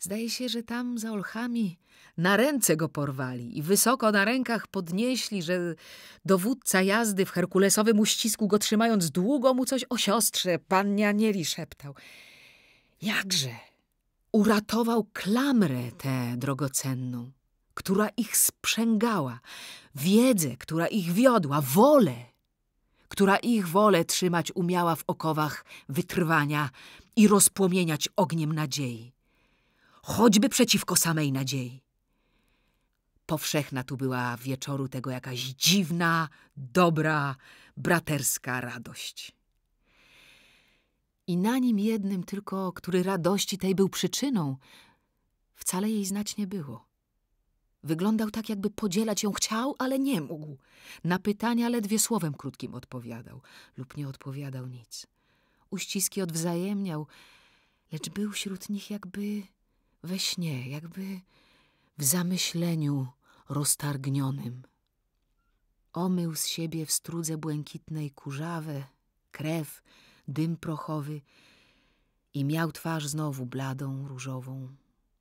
Zdaje się, że tam za olchami na ręce go porwali i wysoko na rękach podnieśli, że dowódca jazdy w herkulesowym uścisku go trzymając długo mu coś o siostrze pannie Anieli szeptał. Jakże uratował klamrę tę drogocenną, która ich sprzęgała, wiedzę, która ich wiodła, wolę, która ich wolę trzymać umiała w okowach wytrwania i rozpłomieniać ogniem nadziei choćby przeciwko samej nadziei. Powszechna tu była wieczoru tego jakaś dziwna, dobra, braterska radość. I na nim jednym tylko, który radości tej był przyczyną, wcale jej znać nie było. Wyglądał tak, jakby podzielać ją chciał, ale nie mógł. Na pytania ledwie słowem krótkim odpowiadał lub nie odpowiadał nic. Uściski odwzajemniał, lecz był wśród nich jakby we śnie, jakby w zamyśleniu roztargnionym. Omył z siebie w strudze błękitnej kurzawę, krew, dym prochowy i miał twarz znowu bladą, różową,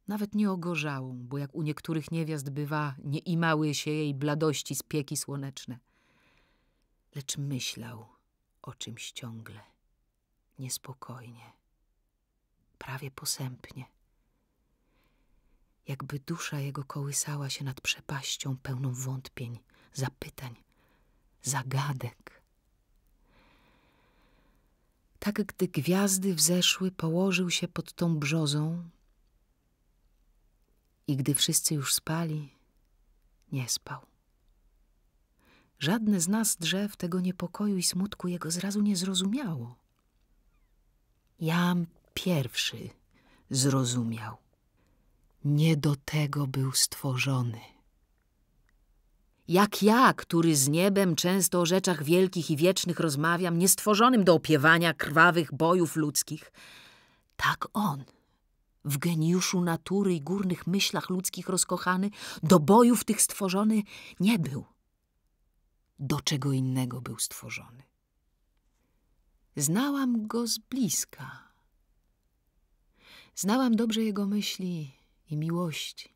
nawet nie ogorzałą, bo jak u niektórych niewiast bywa, nie imały się jej bladości z pieki słoneczne. Lecz myślał o czymś ciągle, niespokojnie, prawie posępnie jakby dusza jego kołysała się nad przepaścią pełną wątpień, zapytań, zagadek. Tak, gdy gwiazdy wzeszły, położył się pod tą brzozą i gdy wszyscy już spali, nie spał. Żadne z nas drzew tego niepokoju i smutku jego zrazu nie zrozumiało. Jam pierwszy zrozumiał. Nie do tego był stworzony. Jak ja, który z niebem często o rzeczach wielkich i wiecznych rozmawiam, niestworzonym do opiewania krwawych bojów ludzkich, tak on, w geniuszu natury i górnych myślach ludzkich rozkochany, do bojów tych stworzony nie był. Do czego innego był stworzony. Znałam go z bliska. Znałam dobrze jego myśli i miłości.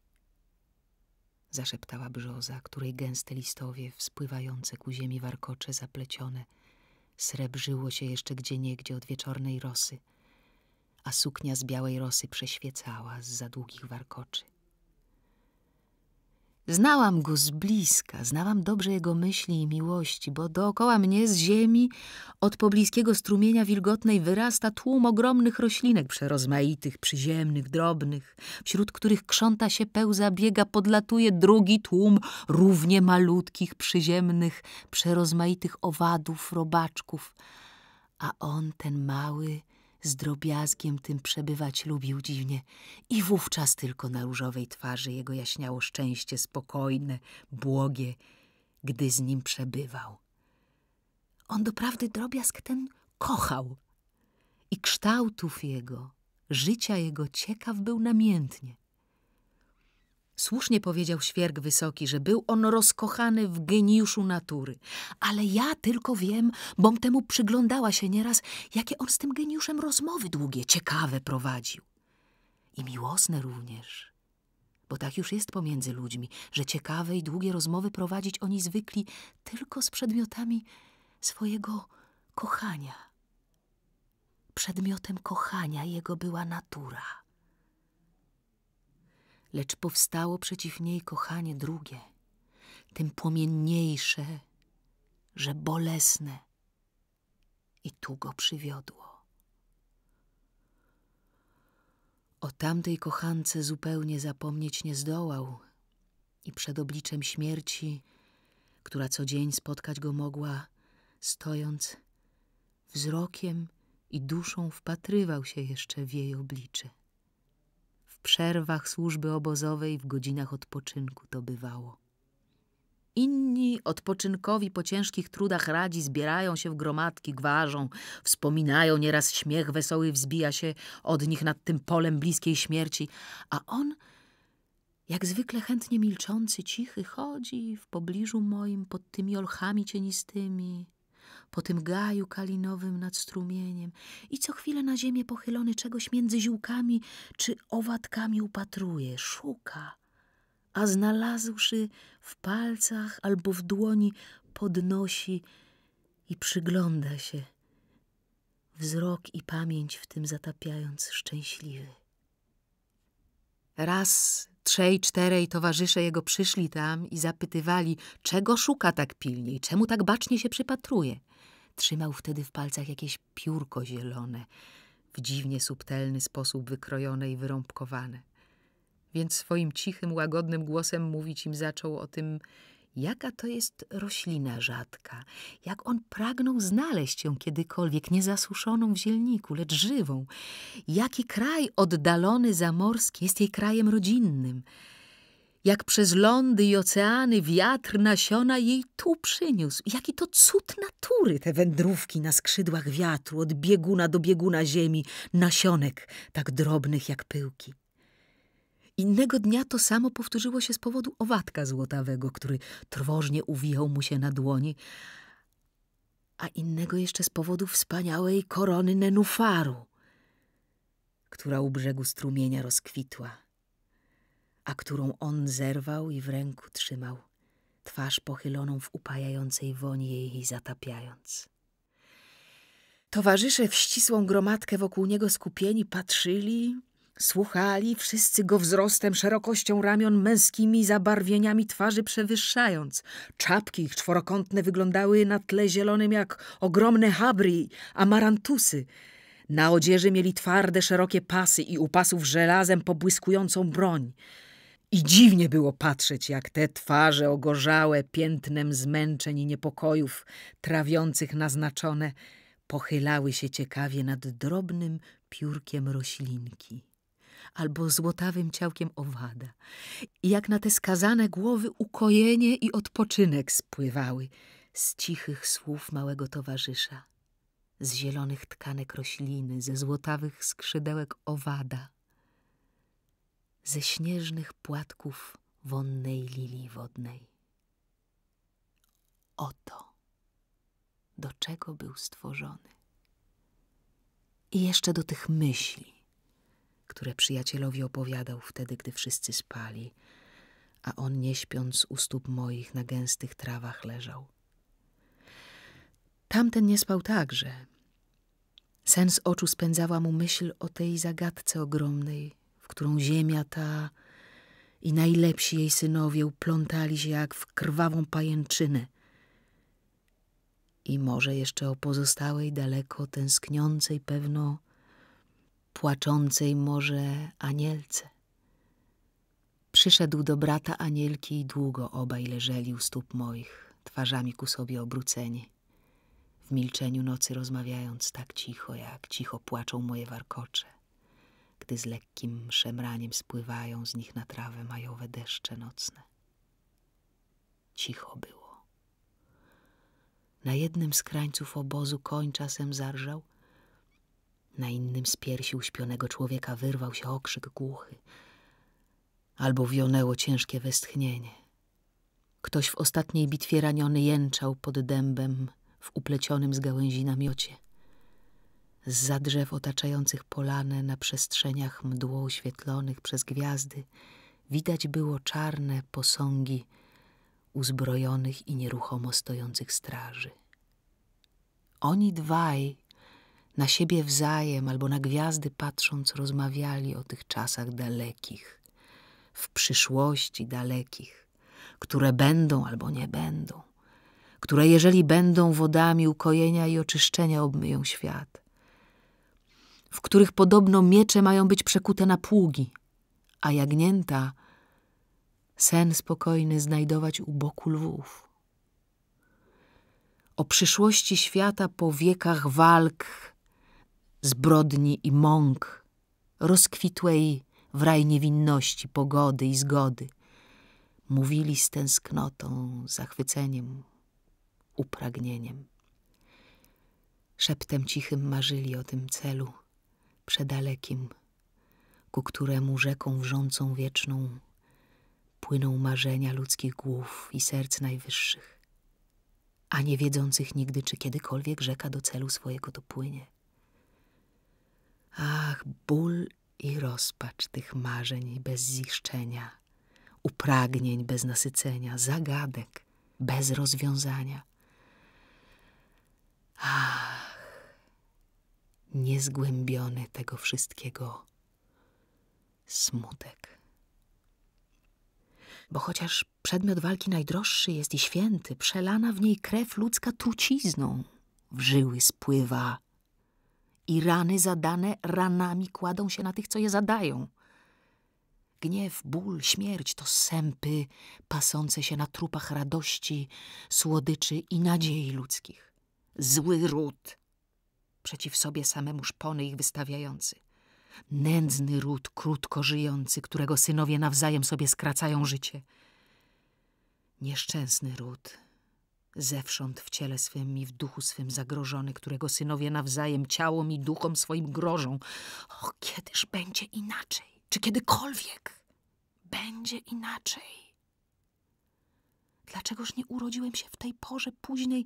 Zaszeptała brzoza, której gęste listowie, wspływające ku ziemi warkocze zaplecione, srebrzyło się jeszcze gdzieniegdzie od wieczornej rosy, a suknia z białej rosy przeświecała z za długich warkoczy. Znałam go z bliska, znałam dobrze jego myśli i miłości, bo dookoła mnie z ziemi od pobliskiego strumienia wilgotnej wyrasta tłum ogromnych roślinek przerozmaitych, przyziemnych, drobnych, wśród których krząta się pełza, biega, podlatuje drugi tłum równie malutkich, przyziemnych, przerozmaitych owadów, robaczków, a on, ten mały, z drobiazgiem tym przebywać lubił dziwnie i wówczas tylko na różowej twarzy jego jaśniało szczęście spokojne, błogie, gdy z nim przebywał. On doprawdy drobiazg ten kochał i kształtów jego, życia jego ciekaw był namiętnie. Słusznie powiedział Świerk Wysoki, że był on rozkochany w geniuszu natury. Ale ja tylko wiem, bom temu przyglądała się nieraz, jakie on z tym geniuszem rozmowy długie, ciekawe prowadził. I miłosne również. Bo tak już jest pomiędzy ludźmi, że ciekawe i długie rozmowy prowadzić oni zwykli tylko z przedmiotami swojego kochania. Przedmiotem kochania jego była natura lecz powstało przeciw niej kochanie drugie, tym płomienniejsze, że bolesne. I tu go przywiodło. O tamtej kochance zupełnie zapomnieć nie zdołał i przed obliczem śmierci, która co dzień spotkać go mogła, stojąc, wzrokiem i duszą wpatrywał się jeszcze w jej oblicze przerwach służby obozowej, w godzinach odpoczynku to bywało. Inni odpoczynkowi po ciężkich trudach radzi, zbierają się w gromadki, gwarzą, wspominają, nieraz śmiech wesoły wzbija się od nich nad tym polem bliskiej śmierci, a on, jak zwykle chętnie milczący, cichy, chodzi w pobliżu moim pod tymi olchami cienistymi, po tym gaju kalinowym nad strumieniem i co chwilę na ziemię pochylony czegoś między ziółkami czy owadkami upatruje, szuka, a znalazłszy w palcach albo w dłoni podnosi i przygląda się, wzrok i pamięć w tym zatapiając szczęśliwy. Raz trzej, czterej towarzysze jego przyszli tam i zapytywali, czego szuka tak pilnie i czemu tak bacznie się przypatruje. Trzymał wtedy w palcach jakieś piórko zielone, w dziwnie subtelny sposób wykrojone i wyrąbkowane. Więc swoim cichym, łagodnym głosem mówić im zaczął o tym, jaka to jest roślina rzadka, jak on pragnął znaleźć ją kiedykolwiek niezasuszoną w zielniku, lecz żywą, jaki kraj oddalony zamorski jest jej krajem rodzinnym, jak przez lądy i oceany wiatr nasiona jej tu przyniósł, jaki to cud natury. Te wędrówki na skrzydłach wiatru, od bieguna do bieguna ziemi, nasionek tak drobnych jak pyłki. Innego dnia to samo powtórzyło się z powodu owadka złotawego, który trwożnie uwijał mu się na dłoni, a innego jeszcze z powodu wspaniałej korony nenufaru, która u brzegu strumienia rozkwitła, a którą on zerwał i w ręku trzymał, twarz pochyloną w upajającej woni jej zatapiając. Towarzysze w ścisłą gromadkę wokół niego skupieni patrzyli, Słuchali wszyscy go wzrostem, szerokością ramion, męskimi zabarwieniami twarzy przewyższając. Czapki ich czworokątne wyglądały na tle zielonym jak ogromne habry, amarantusy. Na odzieży mieli twarde, szerokie pasy i u pasów żelazem pobłyskującą broń. I dziwnie było patrzeć, jak te twarze ogorzałe piętnem zmęczeń i niepokojów trawiących naznaczone pochylały się ciekawie nad drobnym piórkiem roślinki albo złotawym ciałkiem owada. I jak na te skazane głowy ukojenie i odpoczynek spływały z cichych słów małego towarzysza, z zielonych tkanek rośliny, ze złotawych skrzydełek owada, ze śnieżnych płatków wonnej lilii wodnej. Oto, do czego był stworzony. I jeszcze do tych myśli, które przyjacielowi opowiadał wtedy, gdy wszyscy spali, a on nie śpiąc u stóp moich na gęstych trawach leżał. Tamten nie spał także. Sen z oczu spędzała mu myśl o tej zagadce ogromnej, którą ziemia ta i najlepsi jej synowie uplątali się jak w krwawą pajęczynę. I może jeszcze o pozostałej daleko tęskniącej pewno płaczącej może anielce. Przyszedł do brata anielki i długo obaj leżeli u stóp moich, twarzami ku sobie obróceni. W milczeniu nocy rozmawiając tak cicho, jak cicho płaczą moje warkocze, gdy z lekkim szemraniem spływają z nich na trawę majowe deszcze nocne. Cicho było. Na jednym z krańców obozu koń czasem zarżał, na innym z piersi uśpionego człowieka wyrwał się okrzyk głuchy, albo wionęło ciężkie westchnienie. Ktoś w ostatniej bitwie raniony jęczał pod dębem w uplecionym z gałęzi namiocie. Z drzew otaczających polanę na przestrzeniach mdło oświetlonych przez gwiazdy widać było czarne posągi uzbrojonych i nieruchomo stojących straży. Oni dwaj na siebie wzajem albo na gwiazdy patrząc, rozmawiali o tych czasach dalekich, w przyszłości dalekich, które będą albo nie będą, które jeżeli będą wodami ukojenia i oczyszczenia obmyją świat, w których podobno miecze mają być przekute na pługi, a jagnięta sen spokojny znajdować u boku lwów. O przyszłości świata po wiekach walk zbrodni i mąk, rozkwitłej w raj niewinności, pogody i zgody. Mówili z tęsknotą, zachwyceniem, upragnieniem. Szeptem cichym marzyli o tym celu, przedalekim, ku któremu rzeką wrzącą wieczną płyną marzenia ludzkich głów i serc najwyższych. a nie wiedzących nigdy, czy kiedykolwiek rzeka do celu swojego dopłynie. Ach, ból i rozpacz tych marzeń bez ziszczenia, upragnień bez nasycenia, zagadek bez rozwiązania. Ach, niezgłębiony tego wszystkiego smutek. Bo chociaż przedmiot walki najdroższy jest i święty, przelana w niej krew ludzka trucizną w żyły spływa i rany zadane ranami kładą się na tych, co je zadają. Gniew, ból, śmierć to sępy pasące się na trupach radości, słodyczy i nadziei ludzkich. Zły ród, przeciw sobie samemu szpony ich wystawiający. Nędzny ród krótko żyjący, którego synowie nawzajem sobie skracają życie. Nieszczęsny ród, zewsząd w ciele swym i w duchu swym zagrożony, którego synowie nawzajem ciałom i duchom swoim grożą. O, kiedyż będzie inaczej? Czy kiedykolwiek będzie inaczej? Dlaczegoż nie urodziłem się w tej porze późnej,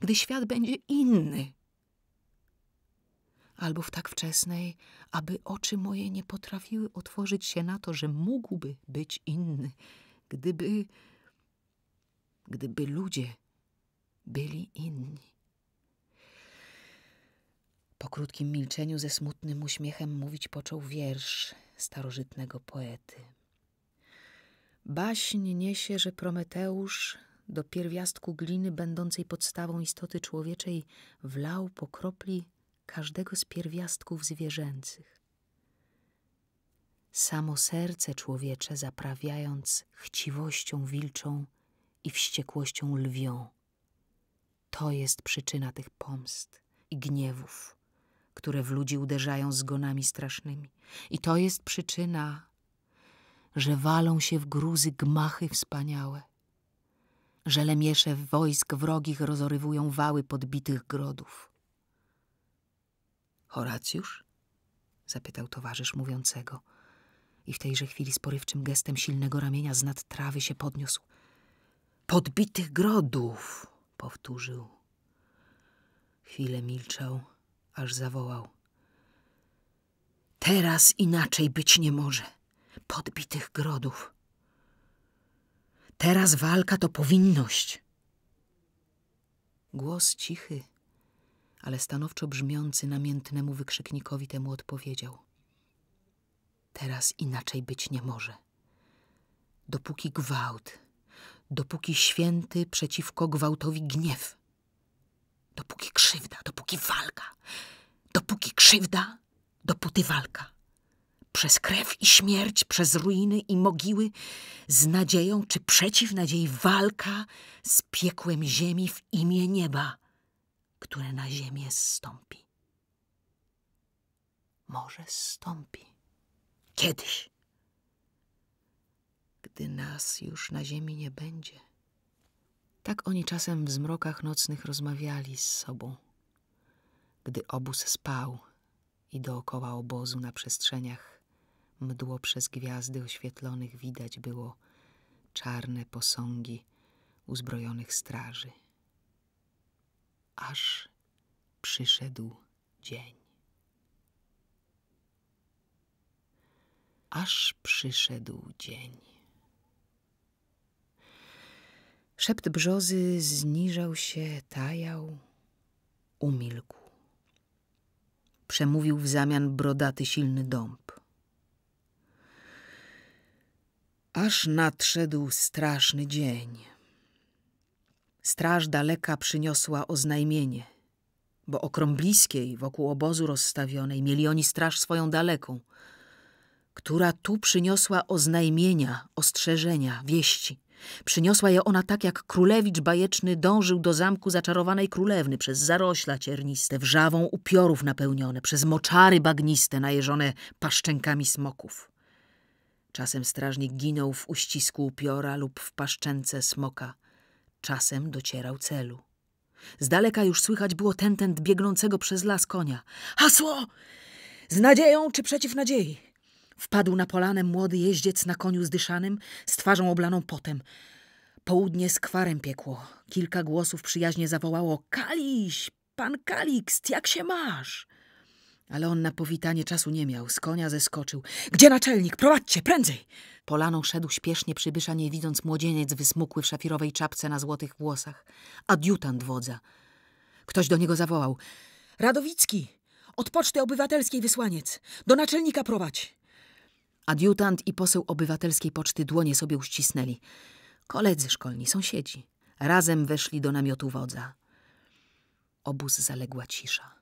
gdy świat będzie inny? Albo w tak wczesnej, aby oczy moje nie potrafiły otworzyć się na to, że mógłby być inny, gdyby, gdyby ludzie byli inni. Po krótkim milczeniu ze smutnym uśmiechem mówić począł wiersz starożytnego poety. Baśń niesie, że Prometeusz do pierwiastku gliny będącej podstawą istoty człowieczej wlał po kropli każdego z pierwiastków zwierzęcych. Samo serce człowiecze zaprawiając chciwością wilczą i wściekłością lwią. To jest przyczyna tych pomst i gniewów, które w ludzi uderzają zgonami strasznymi. I to jest przyczyna, że walą się w gruzy gmachy wspaniałe, że lemiesze wojsk wrogich rozorywują wały podbitych grodów. Horacjusz? zapytał towarzysz mówiącego i w tejże chwili z porywczym gestem silnego ramienia z nad trawy się podniósł. Podbitych grodów! powtórzył. Chwilę milczał, aż zawołał. Teraz inaczej być nie może. Podbitych grodów. Teraz walka to powinność. Głos cichy, ale stanowczo brzmiący namiętnemu wykrzyknikowi temu odpowiedział. Teraz inaczej być nie może. Dopóki gwałt dopóki święty przeciwko gwałtowi gniew. Dopóki krzywda, dopóki walka. Dopóki krzywda, dopóty walka. Przez krew i śmierć, przez ruiny i mogiły, z nadzieją czy przeciw nadziei walka z piekłem ziemi w imię nieba, które na ziemię zstąpi. Może zstąpi. Kiedyś gdy nas już na ziemi nie będzie. Tak oni czasem w zmrokach nocnych rozmawiali z sobą, gdy obóz spał i dookoła obozu na przestrzeniach mdło przez gwiazdy oświetlonych widać było czarne posągi uzbrojonych straży. Aż przyszedł dzień. Aż przyszedł dzień. Szept brzozy zniżał się, tajał, umilkł. Przemówił w zamian brodaty silny dąb. Aż nadszedł straszny dzień. Straż daleka przyniosła oznajmienie, bo okrom bliskiej, wokół obozu rozstawionej, mieli oni straż swoją daleką, która tu przyniosła oznajmienia, ostrzeżenia, wieści – Przyniosła je ona tak, jak królewicz bajeczny dążył do zamku zaczarowanej królewny przez zarośla cierniste, wrzawą upiorów napełnione, przez moczary bagniste najeżone paszczękami smoków. Czasem strażnik ginął w uścisku upiora lub w paszczęce smoka. Czasem docierał celu. Z daleka już słychać było tentent biegnącego przez las konia. Hasło! Z nadzieją czy przeciw nadziei? Wpadł na polanę młody jeździec na koniu zdyszanym, z twarzą oblaną potem. Południe z kwarem piekło. Kilka głosów przyjaźnie zawołało: Kaliś, pan Kalikst, jak się masz? Ale on na powitanie czasu nie miał. Z konia zeskoczył. Gdzie naczelnik? Prowadźcie, prędzej! Polaną szedł śpiesznie przybysza, nie widząc młodzieniec wysmukły w szafirowej czapce na złotych włosach. Adiutant wodza. Ktoś do niego zawołał. Radowicki! Od poczty obywatelskiej wysłaniec. Do naczelnika prowadź. Adiutant i poseł obywatelskiej poczty dłonie sobie uścisnęli. Koledzy szkolni, sąsiedzi. Razem weszli do namiotu wodza. Obóz zaległa cisza.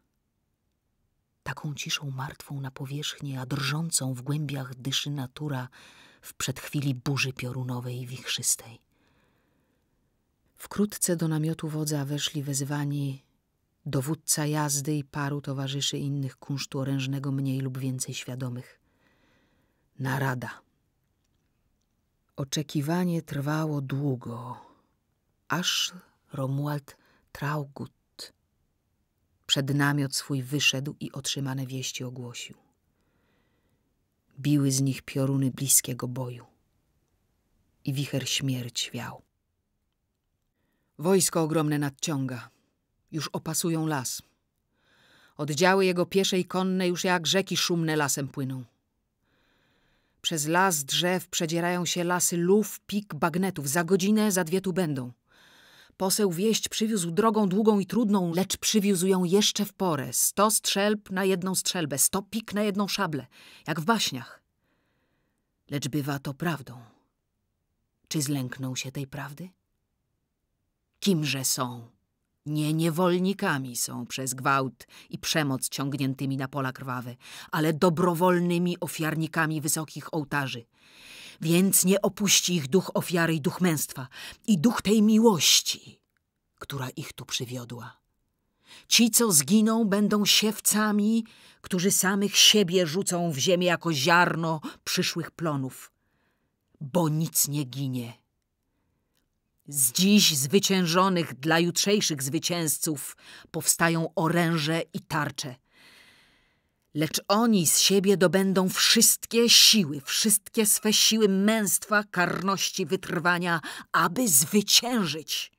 Taką ciszą martwą na powierzchni, a drżącą w głębiach dyszy natura w przedchwili burzy piorunowej i wichrzystej. Wkrótce do namiotu wodza weszli wezwani dowódca jazdy i paru towarzyszy innych kunsztu orężnego mniej lub więcej świadomych. Narada. Oczekiwanie trwało długo, aż Romuald Traugut przed namiot swój wyszedł i otrzymane wieści ogłosił. Biły z nich pioruny bliskiego boju i wicher śmierć wiał. Wojsko ogromne nadciąga. Już opasują las. Oddziały jego piesze i konne już jak rzeki szumne lasem płyną. Przez las drzew przedzierają się lasy luf, pik, bagnetów. Za godzinę, za dwie tu będą. Poseł wieść przywiózł drogą długą i trudną, lecz przywiózł ją jeszcze w porę. Sto strzelb na jedną strzelbę, sto pik na jedną szablę, jak w baśniach. Lecz bywa to prawdą. Czy zlękną się tej prawdy? Kimże są? Nie niewolnikami są przez gwałt i przemoc ciągniętymi na pola krwawe, ale dobrowolnymi ofiarnikami wysokich ołtarzy. Więc nie opuści ich duch ofiary i duch męstwa i duch tej miłości, która ich tu przywiodła. Ci, co zginą, będą siewcami, którzy samych siebie rzucą w ziemię jako ziarno przyszłych plonów. Bo nic nie ginie z dziś zwyciężonych dla jutrzejszych zwycięzców powstają oręże i tarcze. Lecz oni z siebie dobędą wszystkie siły, wszystkie swe siły męstwa, karności, wytrwania, aby zwyciężyć.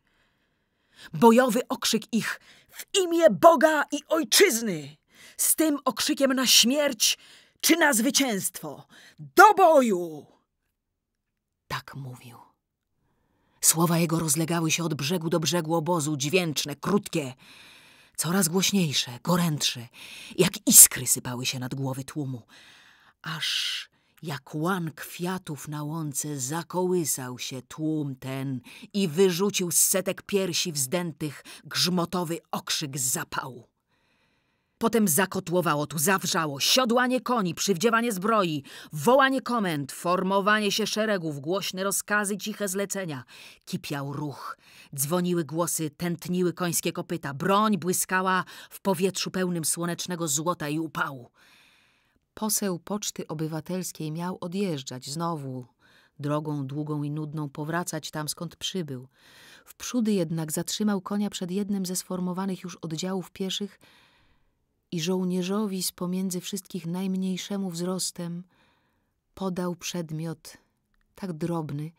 Bojowy okrzyk ich w imię Boga i Ojczyzny, z tym okrzykiem na śmierć czy na zwycięstwo. Do boju! Tak mówił. Słowa jego rozlegały się od brzegu do brzegu obozu, dźwięczne, krótkie, coraz głośniejsze, gorętsze, jak iskry sypały się nad głowy tłumu. Aż jak łan kwiatów na łące zakołysał się tłum ten i wyrzucił z setek piersi wzdętych grzmotowy okrzyk zapału. Potem zakotłowało tu, zawrzało, siodłanie koni, przywdziewanie zbroi, wołanie komend, formowanie się szeregów, głośne rozkazy, ciche zlecenia. Kipiał ruch, dzwoniły głosy, tętniły końskie kopyta, broń błyskała w powietrzu pełnym słonecznego złota i upału. Poseł Poczty Obywatelskiej miał odjeżdżać znowu, drogą długą i nudną powracać tam, skąd przybył. W przódy jednak zatrzymał konia przed jednym ze sformowanych już oddziałów pieszych, i żołnierzowi z pomiędzy wszystkich najmniejszemu wzrostem podał przedmiot tak drobny,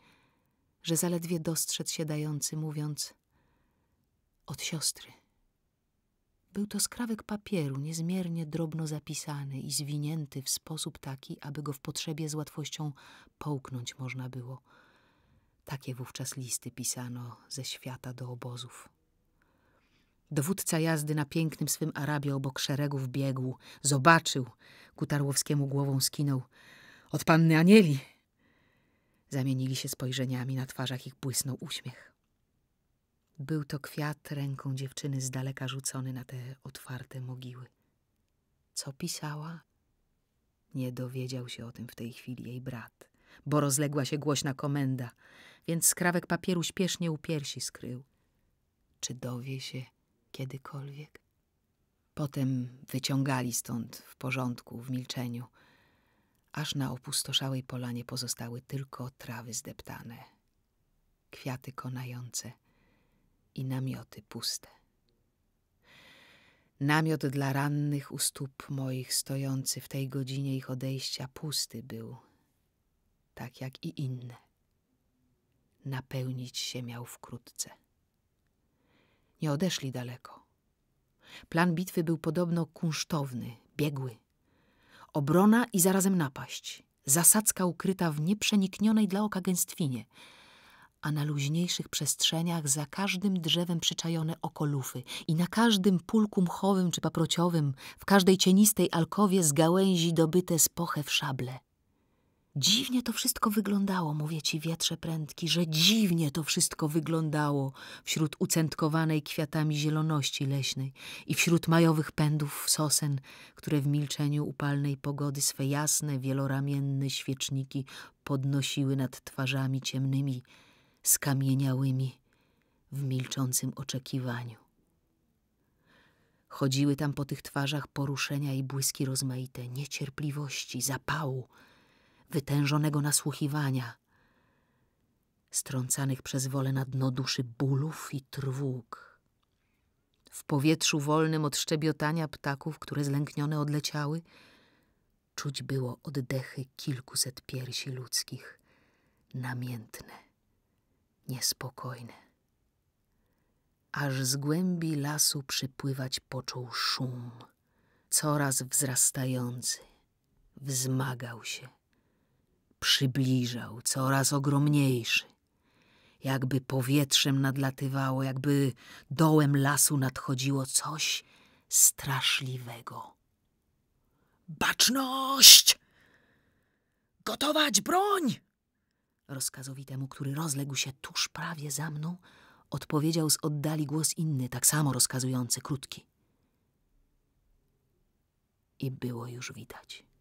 że zaledwie dostrzec się dający, mówiąc od siostry. Był to skrawek papieru, niezmiernie drobno zapisany i zwinięty w sposób taki, aby go w potrzebie z łatwością połknąć można było. Takie wówczas listy pisano ze świata do obozów. Dowódca jazdy na pięknym swym Arabie obok szeregów biegł. Zobaczył. Kutarłowskiemu głową skinął. Od panny Anieli. Zamienili się spojrzeniami, na twarzach ich błysnął uśmiech. Był to kwiat ręką dziewczyny z daleka rzucony na te otwarte mogiły. Co pisała? Nie dowiedział się o tym w tej chwili jej brat, bo rozległa się głośna komenda, więc skrawek papieru śpiesznie u piersi skrył. Czy dowie się, kiedykolwiek. Potem wyciągali stąd w porządku, w milczeniu, aż na opustoszałej polanie pozostały tylko trawy zdeptane, kwiaty konające i namioty puste. Namiot dla rannych u stóp moich stojący w tej godzinie ich odejścia pusty był, tak jak i inne. napełnić się miał wkrótce. Nie odeszli daleko. Plan bitwy był podobno kunsztowny, biegły. Obrona i zarazem napaść. Zasadzka ukryta w nieprzeniknionej dla oka gęstwinie, a na luźniejszych przestrzeniach za każdym drzewem przyczajone okolufy i na każdym pulku mchowym czy paprociowym, w każdej cienistej alkowie z gałęzi dobyte z pochew szable. Dziwnie to wszystko wyglądało, mówię ci, wietrze prędki, że dziwnie to wszystko wyglądało wśród ucętkowanej kwiatami zieloności leśnej i wśród majowych pędów sosen, które w milczeniu upalnej pogody swe jasne, wieloramienne świeczniki podnosiły nad twarzami ciemnymi, skamieniałymi w milczącym oczekiwaniu. Chodziły tam po tych twarzach poruszenia i błyski rozmaite, niecierpliwości, zapału, wytężonego nasłuchiwania, strącanych przez wolę na dno duszy bólów i trwóg. W powietrzu wolnym od szczebiotania ptaków, które zlęknione odleciały, czuć było oddechy kilkuset piersi ludzkich, namiętne, niespokojne. Aż z głębi lasu przypływać począł szum, coraz wzrastający, wzmagał się przybliżał, coraz ogromniejszy. Jakby powietrzem nadlatywało, jakby dołem lasu nadchodziło coś straszliwego. Baczność! Gotować broń! Rozkazowitemu, który rozległ się tuż prawie za mną, odpowiedział z oddali głos inny, tak samo rozkazujący, krótki. I było już widać.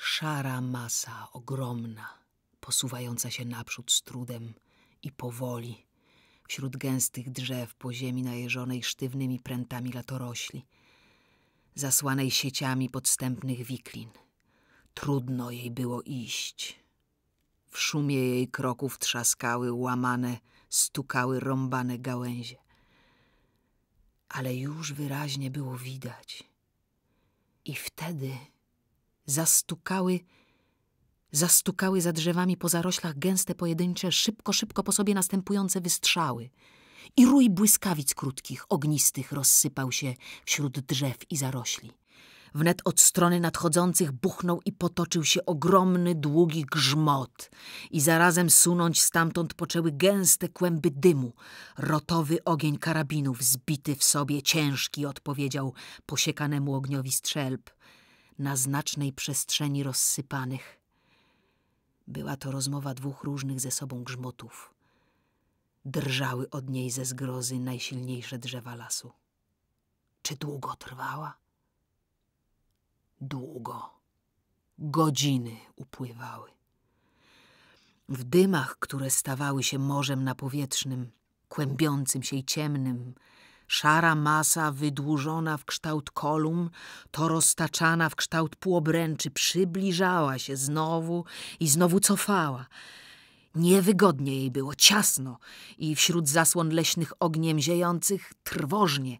Szara masa, ogromna, posuwająca się naprzód z trudem i powoli, wśród gęstych drzew po ziemi najeżonej sztywnymi prętami latorośli, zasłanej sieciami podstępnych wiklin. Trudno jej było iść. W szumie jej kroków trzaskały, łamane, stukały rąbane gałęzie. Ale już wyraźnie było widać. I wtedy Zastukały, zastukały za drzewami po zaroślach gęste, pojedyncze, szybko, szybko po sobie następujące wystrzały. I rój błyskawic krótkich, ognistych rozsypał się wśród drzew i zarośli. Wnet od strony nadchodzących buchnął i potoczył się ogromny, długi grzmot i zarazem sunąć stamtąd poczęły gęste kłęby dymu. Rotowy ogień karabinów, zbity w sobie, ciężki, odpowiedział posiekanemu ogniowi strzelb na znacznej przestrzeni rozsypanych. Była to rozmowa dwóch różnych ze sobą grzmotów. Drżały od niej ze zgrozy najsilniejsze drzewa lasu. Czy długo trwała? Długo. Godziny upływały. W dymach, które stawały się morzem napowietrznym, kłębiącym się i ciemnym, Szara masa wydłużona w kształt kolumn, to roztaczana w kształt półobręczy, przybliżała się znowu i znowu cofała. Niewygodnie jej było, ciasno i wśród zasłon leśnych ogniem ziejących trwożnie.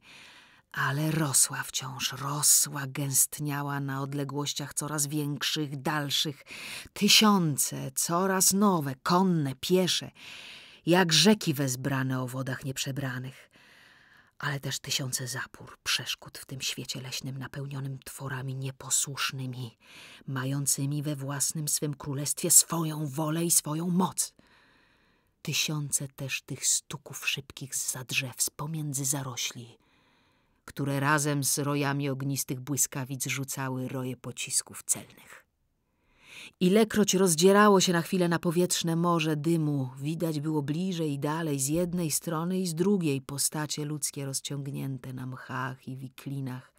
Ale rosła wciąż, rosła, gęstniała na odległościach coraz większych, dalszych. Tysiące, coraz nowe, konne, piesze, jak rzeki wezbrane o wodach nieprzebranych ale też tysiące zapór, przeszkód w tym świecie leśnym napełnionym tworami nieposłusznymi, mającymi we własnym swym królestwie swoją wolę i swoją moc. Tysiące też tych stuków szybkich z drzew, z pomiędzy zarośli, które razem z rojami ognistych błyskawic rzucały roje pocisków celnych. Ilekroć rozdzierało się na chwilę na powietrzne morze dymu, widać było bliżej i dalej z jednej strony i z drugiej postacie ludzkie rozciągnięte na mchach i wiklinach,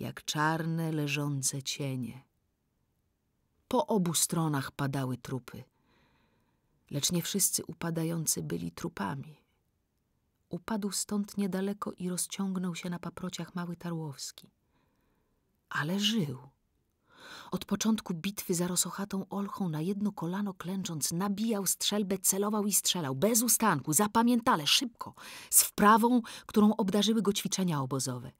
jak czarne leżące cienie. Po obu stronach padały trupy, lecz nie wszyscy upadający byli trupami. Upadł stąd niedaleko i rozciągnął się na paprociach mały Tarłowski. Ale żył. Od początku bitwy za Rosochatą Olchą na jedno kolano klęcząc, nabijał strzelbę, celował i strzelał, bez ustanku, zapamiętale, szybko, z wprawą, którą obdarzyły go ćwiczenia obozowe.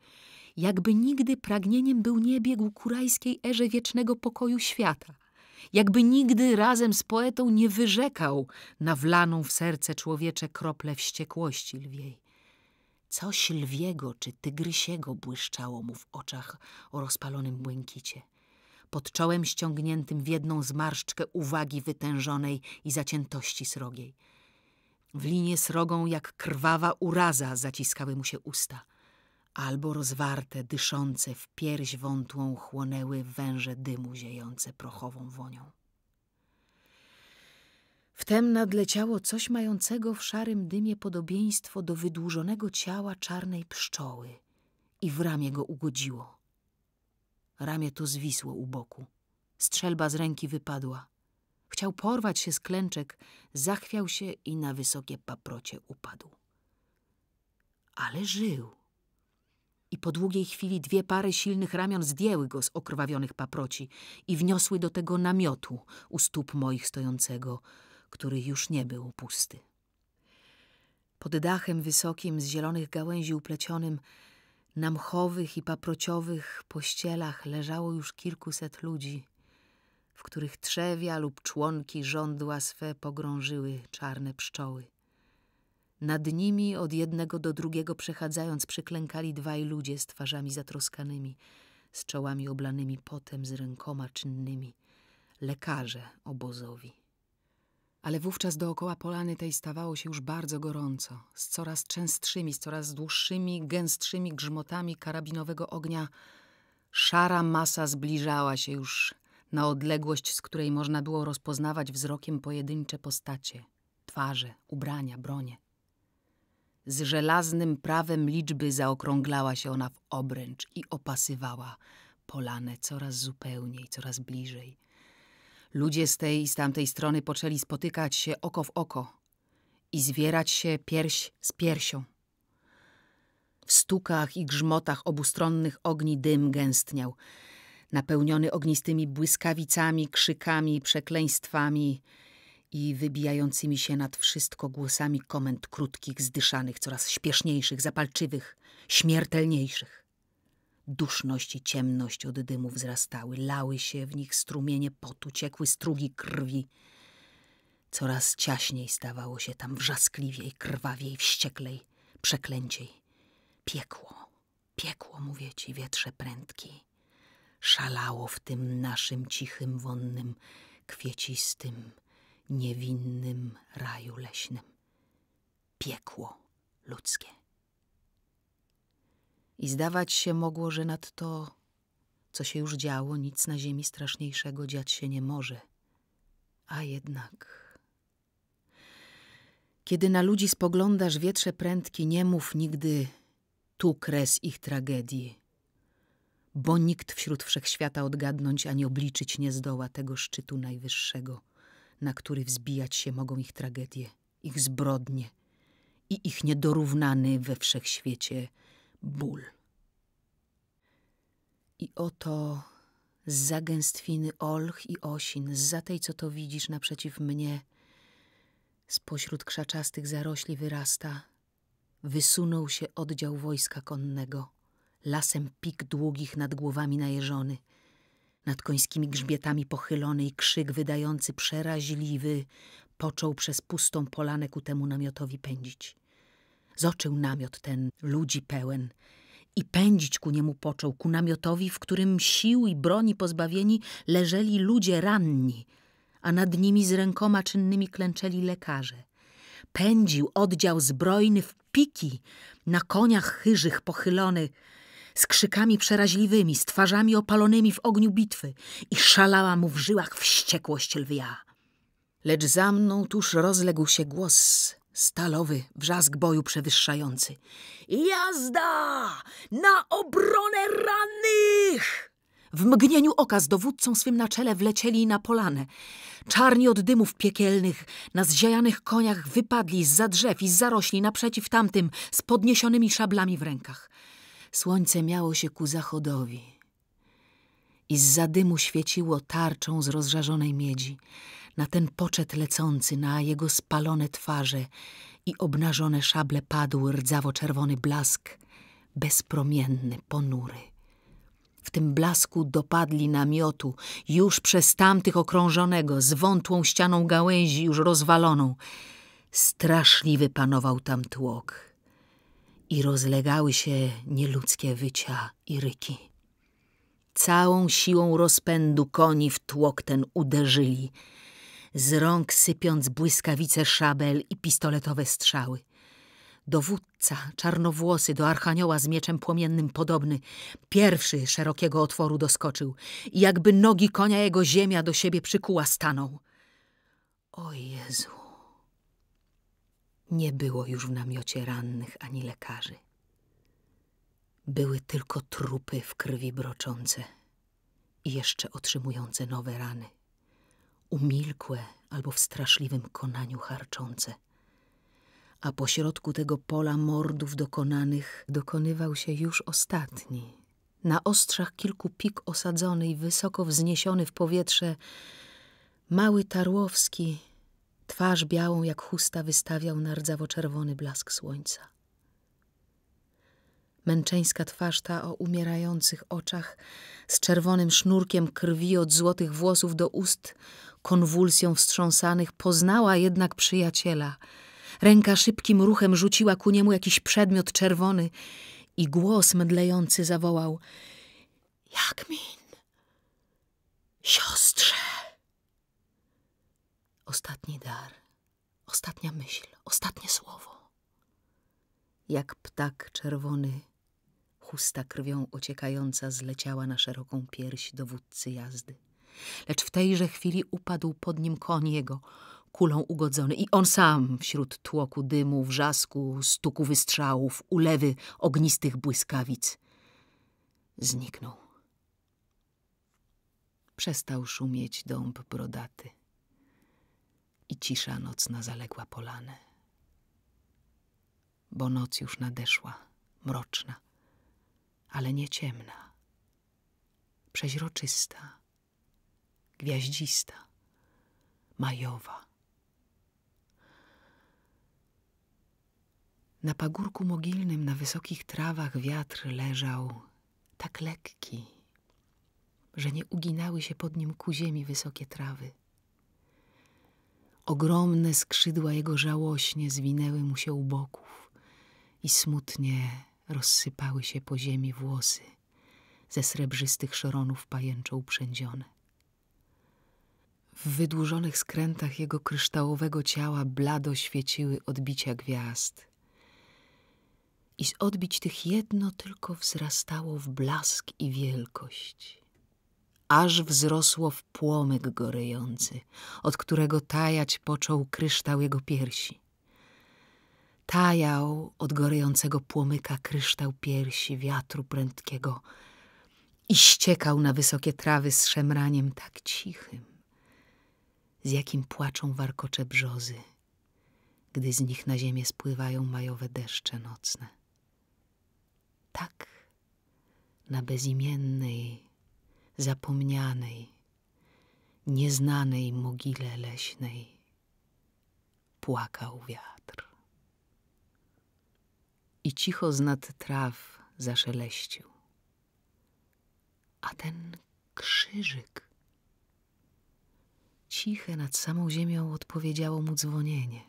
Jakby nigdy pragnieniem był nie biegł ku rajskiej erze wiecznego pokoju świata. jakby nigdy razem z poetą nie wyrzekał na wlaną w serce człowiecze krople wściekłości lwiej. Coś lwiego czy tygrysiego błyszczało mu w oczach o rozpalonym błękicie. Pod czołem ściągniętym w jedną zmarszczkę uwagi wytężonej i zaciętości srogiej. W linie srogą jak krwawa uraza zaciskały mu się usta. Albo rozwarte, dyszące, w pierś wątłą chłonęły węże dymu ziejące prochową wonią. Wtem nadleciało coś mającego w szarym dymie podobieństwo do wydłużonego ciała czarnej pszczoły i w ramię go ugodziło. Ramię to zwisło u boku. Strzelba z ręki wypadła. Chciał porwać się z klęczek, zachwiał się i na wysokie paprocie upadł. Ale żył. I po długiej chwili dwie pary silnych ramion zdjęły go z okrwawionych paproci i wniosły do tego namiotu u stóp moich stojącego, który już nie był pusty. Pod dachem wysokim, z zielonych gałęzi uplecionym, na mchowych i paprociowych pościelach leżało już kilkuset ludzi, w których trzewia lub członki żądła swe pogrążyły czarne pszczoły. Nad nimi od jednego do drugiego przechadzając przyklękali dwaj ludzie z twarzami zatroskanymi, z czołami oblanymi potem, z rękoma czynnymi, lekarze obozowi. Ale wówczas dookoła polany tej stawało się już bardzo gorąco, z coraz częstszymi, z coraz dłuższymi, gęstszymi grzmotami karabinowego ognia. Szara masa zbliżała się już na odległość, z której można było rozpoznawać wzrokiem pojedyncze postacie, twarze, ubrania, bronie. Z żelaznym prawem liczby zaokrąglała się ona w obręcz i opasywała polanę coraz zupełniej, coraz bliżej. Ludzie z tej i z tamtej strony poczęli spotykać się oko w oko i zwierać się pierś z piersią. W stukach i grzmotach obustronnych ogni dym gęstniał, napełniony ognistymi błyskawicami, krzykami, przekleństwami i wybijającymi się nad wszystko głosami komend krótkich, zdyszanych, coraz śpieszniejszych, zapalczywych, śmiertelniejszych. Duszność i ciemność od dymu wzrastały, lały się w nich strumienie potu, ciekły strugi krwi. Coraz ciaśniej stawało się tam wrzaskliwiej, krwawiej, wścieklej, przeklęciej. Piekło, piekło, mówię ci, wietrze prędki. Szalało w tym naszym cichym, wonnym, kwiecistym, niewinnym raju leśnym. Piekło ludzkie i zdawać się mogło, że nad to, co się już działo, nic na ziemi straszniejszego dziać się nie może. A jednak... Kiedy na ludzi spoglądasz wietrze prędki, nie mów nigdy tu kres ich tragedii, bo nikt wśród wszechświata odgadnąć ani obliczyć nie zdoła tego szczytu najwyższego, na który wzbijać się mogą ich tragedie, ich zbrodnie i ich niedorównany we wszechświecie ból. I oto z zagęstwiny olch i osin, za tej, co to widzisz naprzeciw mnie, spośród krzaczastych zarośli wyrasta, wysunął się oddział wojska konnego, lasem pik długich nad głowami najeżony, nad końskimi grzbietami pochylony i krzyk wydający przeraźliwy. Począł przez pustą polanę ku temu namiotowi pędzić. Zoczył namiot ten ludzi pełen i pędzić ku niemu począł, ku namiotowi, w którym sił i broni pozbawieni leżeli ludzie ranni, a nad nimi z rękoma czynnymi klęczeli lekarze. Pędził oddział zbrojny w piki, na koniach chyżych pochylony, z krzykami przeraźliwymi, z twarzami opalonymi w ogniu bitwy i szalała mu w żyłach wściekłość lwia. Lecz za mną tuż rozległ się głos Stalowy wrzask boju przewyższający. Jazda! Na obronę rannych! W mgnieniu oka z dowódcą swym na czele wlecieli na polanę. Czarni od dymów piekielnych, na zziajanych koniach wypadli z drzew i z zarośli naprzeciw tamtym z podniesionymi szablami w rękach. Słońce miało się ku zachodowi i z za dymu świeciło tarczą z rozżarzonej miedzi na ten poczet lecący, na jego spalone twarze i obnażone szable padł rdzawo-czerwony blask, bezpromienny, ponury. W tym blasku dopadli namiotu, już przez tamtych okrążonego, z wątłą ścianą gałęzi już rozwaloną. Straszliwy panował tam tłok i rozlegały się nieludzkie wycia i ryki. Całą siłą rozpędu koni w tłok ten uderzyli, z rąk sypiąc błyskawice szabel i pistoletowe strzały. Dowódca, czarnowłosy, do archanioła z mieczem płomiennym podobny, pierwszy szerokiego otworu doskoczył i jakby nogi konia jego ziemia do siebie przykuła stanął. O Jezu! Nie było już w namiocie rannych ani lekarzy. Były tylko trupy w krwi broczące i jeszcze otrzymujące nowe rany, umilkłe albo w straszliwym konaniu harczące. A pośrodku tego pola mordów dokonanych dokonywał się już ostatni. Na ostrzach kilku pik osadzony i wysoko wzniesiony w powietrze mały Tarłowski Twarz białą jak chusta wystawiał na rdzawo-czerwony blask słońca. Męczeńska twarz ta o umierających oczach, z czerwonym sznurkiem krwi od złotych włosów do ust, konwulsją wstrząsanych, poznała jednak przyjaciela. Ręka szybkim ruchem rzuciła ku niemu jakiś przedmiot czerwony i głos mdlejący zawołał — Jakmin, siostrze! Ostatni dar, ostatnia myśl, ostatnie słowo. Jak ptak czerwony, chusta krwią ociekająca zleciała na szeroką pierś dowódcy jazdy. Lecz w tejże chwili upadł pod nim koń jego, kulą ugodzony i on sam wśród tłoku dymu, wrzasku, stuku wystrzałów, ulewy ognistych błyskawic zniknął. Przestał szumieć dąb brodaty i cisza nocna zaległa polanę. Bo noc już nadeszła, mroczna, ale nie ciemna, przeźroczysta, gwiaździsta, majowa. Na pagórku mogilnym, na wysokich trawach wiatr leżał tak lekki, że nie uginały się pod nim ku ziemi wysokie trawy. Ogromne skrzydła jego żałośnie zwinęły mu się u boków i smutnie rozsypały się po ziemi włosy ze srebrzystych szoronów pajęczo uprzędzione. W wydłużonych skrętach jego kryształowego ciała blado świeciły odbicia gwiazd. I z odbić tych jedno tylko wzrastało w blask i wielkość aż wzrosło w płomyk gorejący, od którego tajać począł kryształ jego piersi. Tajał od gorejącego płomyka kryształ piersi wiatru prędkiego i ściekał na wysokie trawy z szemraniem tak cichym, z jakim płaczą warkocze brzozy, gdy z nich na ziemię spływają majowe deszcze nocne. Tak na bezimiennej, zapomnianej, nieznanej mogile leśnej płakał wiatr. I cicho z nad traw zaszeleścił. A ten krzyżyk ciche nad samą ziemią odpowiedziało mu dzwonienie.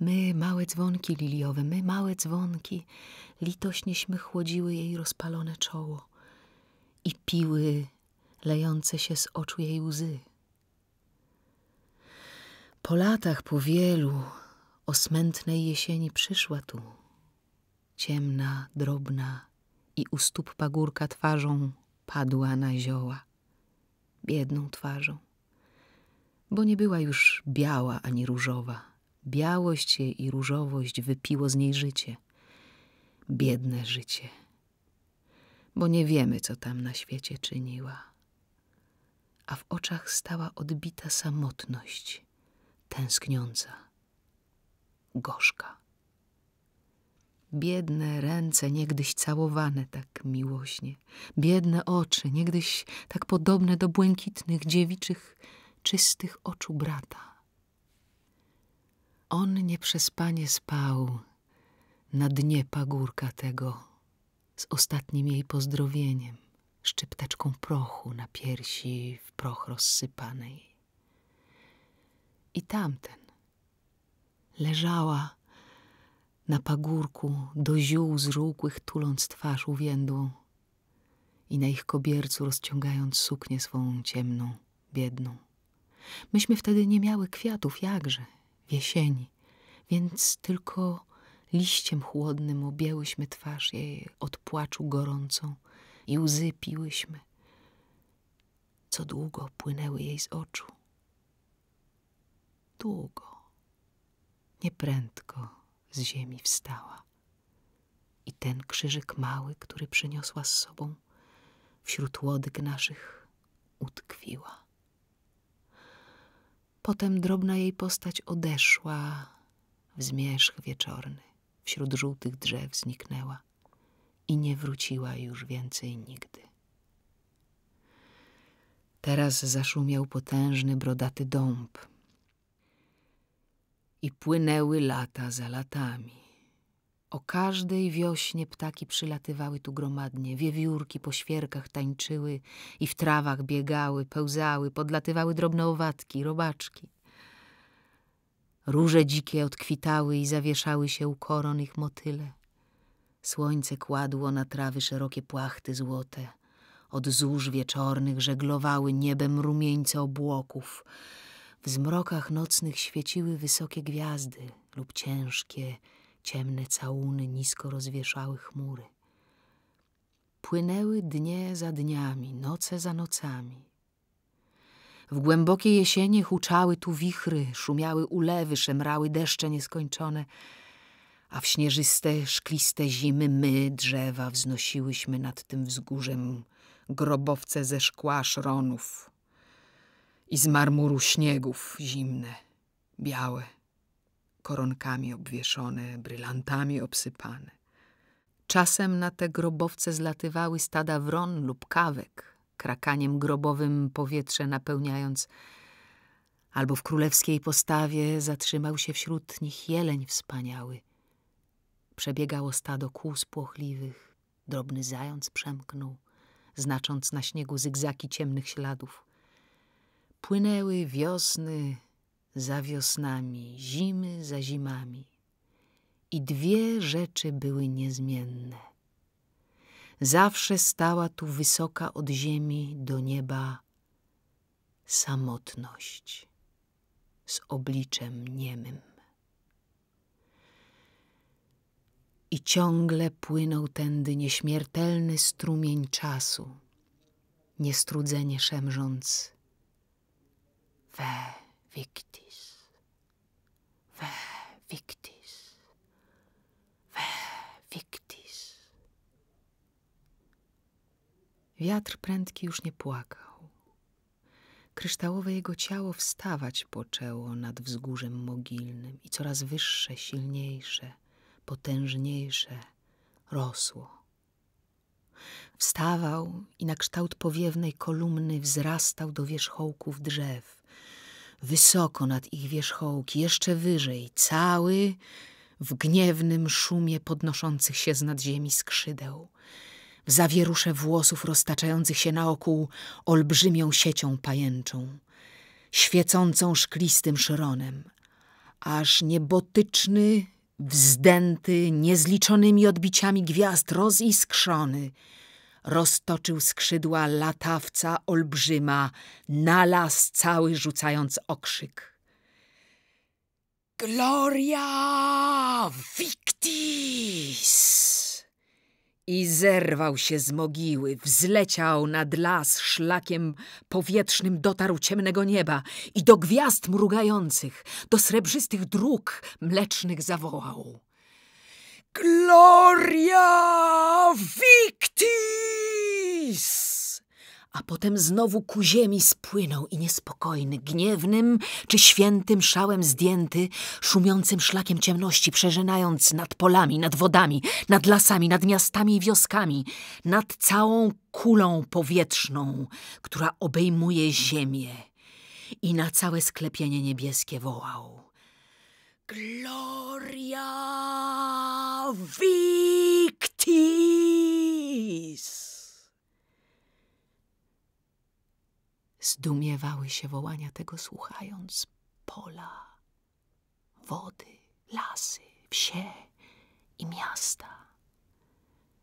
My, małe dzwonki liliowe, my, małe dzwonki, litośnieśmy chłodziły jej rozpalone czoło i piły lejące się z oczu jej łzy. Po latach, po wielu, o smętnej jesieni przyszła tu, ciemna, drobna i u stóp pagórka twarzą padła na zioła, biedną twarzą, bo nie była już biała ani różowa. Białość jej i różowość wypiło z niej życie, biedne życie bo nie wiemy, co tam na świecie czyniła. A w oczach stała odbita samotność, tęskniąca, gorzka. Biedne ręce, niegdyś całowane tak miłośnie, biedne oczy, niegdyś tak podobne do błękitnych, dziewiczych, czystych oczu brata. On nieprzespanie spał na dnie pagórka tego, z ostatnim jej pozdrowieniem, szczypteczką prochu na piersi w proch rozsypanej. I tamten leżała na pagórku do ziół zżółkłych tuląc twarz uwiędłą i na ich kobiercu rozciągając suknię swą ciemną, biedną. Myśmy wtedy nie miały kwiatów, jakże, w jesieni, więc tylko liściem chłodnym objęłyśmy twarz jej od płaczu gorącą i łzy piłyśmy. Co długo płynęły jej z oczu. Długo, nieprędko z ziemi wstała. I ten krzyżyk mały, który przyniosła z sobą, wśród łodyg naszych utkwiła. Potem drobna jej postać odeszła w zmierzch wieczorny, wśród żółtych drzew zniknęła i nie wróciła już więcej nigdy. Teraz zaszumiał potężny, brodaty dąb i płynęły lata za latami. O każdej wiośnie ptaki przylatywały tu gromadnie, wiewiórki po świerkach tańczyły i w trawach biegały, pełzały, podlatywały drobne owatki, robaczki. Róże dzikie odkwitały i zawieszały się u koron ich motyle. Słońce kładło na trawy szerokie płachty złote. Od zórz wieczornych żeglowały niebem rumieńce obłoków. W zmrokach nocnych świeciły wysokie gwiazdy lub ciężkie, ciemne całuny nisko rozwieszały chmury. Płynęły dnie za dniami, noce za nocami. W głębokiej jesieni huczały tu wichry, szumiały ulewy, szemrały deszcze nieskończone, a w śnieżyste, szkliste zimy my, drzewa, wznosiłyśmy nad tym wzgórzem grobowce ze szkła szronów i z marmuru śniegów zimne, białe, koronkami obwieszone, brylantami obsypane. Czasem na te grobowce zlatywały stada wron lub kawek, krakaniem grobowym powietrze napełniając, albo w królewskiej postawie zatrzymał się wśród nich jeleń wspaniały. Przebiegało stado kóz płochliwych, drobny zając przemknął, znacząc na śniegu zygzaki ciemnych śladów. Płynęły wiosny za wiosnami, zimy za zimami. I dwie rzeczy były niezmienne. Zawsze stała tu wysoka od ziemi do nieba samotność z obliczem niemym. I ciągle płynął tędy nieśmiertelny strumień czasu, niestrudzenie szemrząc we victis, victis, ve victis. Wiatr prędki już nie płakał. Kryształowe jego ciało wstawać poczęło nad wzgórzem mogilnym i coraz wyższe, silniejsze, potężniejsze rosło. Wstawał i na kształt powiewnej kolumny wzrastał do wierzchołków drzew, wysoko nad ich wierzchołki, jeszcze wyżej, cały w gniewnym szumie podnoszących się z nadziemi skrzydeł, w zawierusze włosów roztaczających się naokół olbrzymią siecią pajęczą, świecącą szklistym szyronem, aż niebotyczny, wzdęty, niezliczonymi odbiciami gwiazd roziskrzony, roztoczył skrzydła latawca olbrzyma, na las cały rzucając okrzyk. Gloria Victis! I zerwał się z mogiły, wzleciał nad las szlakiem powietrznym, dotarł ciemnego nieba i do gwiazd mrugających, do srebrzystych dróg mlecznych zawołał. Gloria Victis! A potem znowu ku ziemi spłynął i niespokojny, gniewnym czy świętym szałem zdjęty, szumiącym szlakiem ciemności, przeżynając nad polami, nad wodami, nad lasami, nad miastami i wioskami, nad całą kulą powietrzną, która obejmuje ziemię. I na całe sklepienie niebieskie wołał. Gloria Victis! Zdumiewały się wołania tego słuchając. Pola, wody, lasy, wsie i miasta.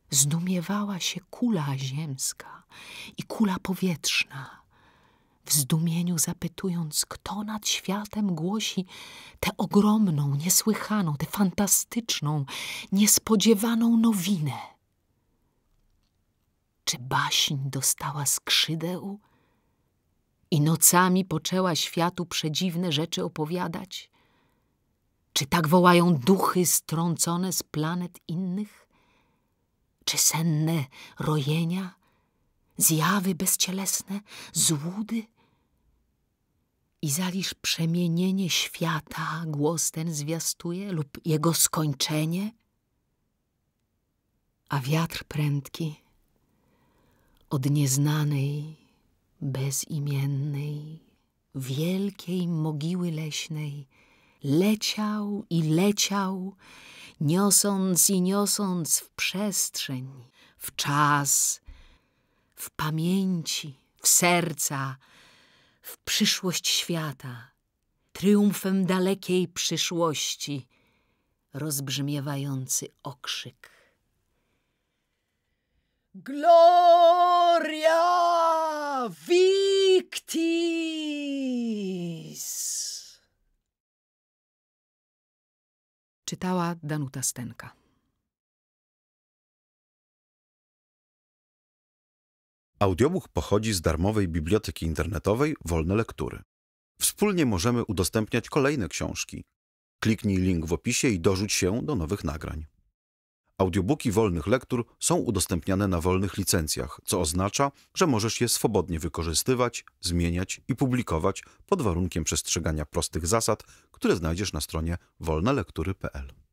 Zdumiewała się kula ziemska i kula powietrzna, w zdumieniu zapytując, kto nad światem głosi tę ogromną, niesłychaną, tę fantastyczną, niespodziewaną nowinę. Czy baśń dostała skrzydeł i nocami poczęła światu przedziwne rzeczy opowiadać? Czy tak wołają duchy strącone z planet innych? Czy senne rojenia, zjawy bezcielesne, złudy? I zaliż przemienienie świata głos ten zwiastuje lub jego skończenie? A wiatr prędki od nieznanej, bezimiennej, wielkiej mogiły leśnej leciał i leciał, niosąc i niosąc w przestrzeń, w czas, w pamięci, w serca, w przyszłość świata, triumfem dalekiej przyszłości, rozbrzmiewający okrzyk. Gloria Victis! Czytała Danuta Stenka. Audiobook pochodzi z darmowej biblioteki internetowej Wolne Lektury. Wspólnie możemy udostępniać kolejne książki. Kliknij link w opisie i dorzuć się do nowych nagrań. Audiobooki wolnych lektur są udostępniane na wolnych licencjach, co oznacza, że możesz je swobodnie wykorzystywać, zmieniać i publikować pod warunkiem przestrzegania prostych zasad, które znajdziesz na stronie wolnelektury.pl.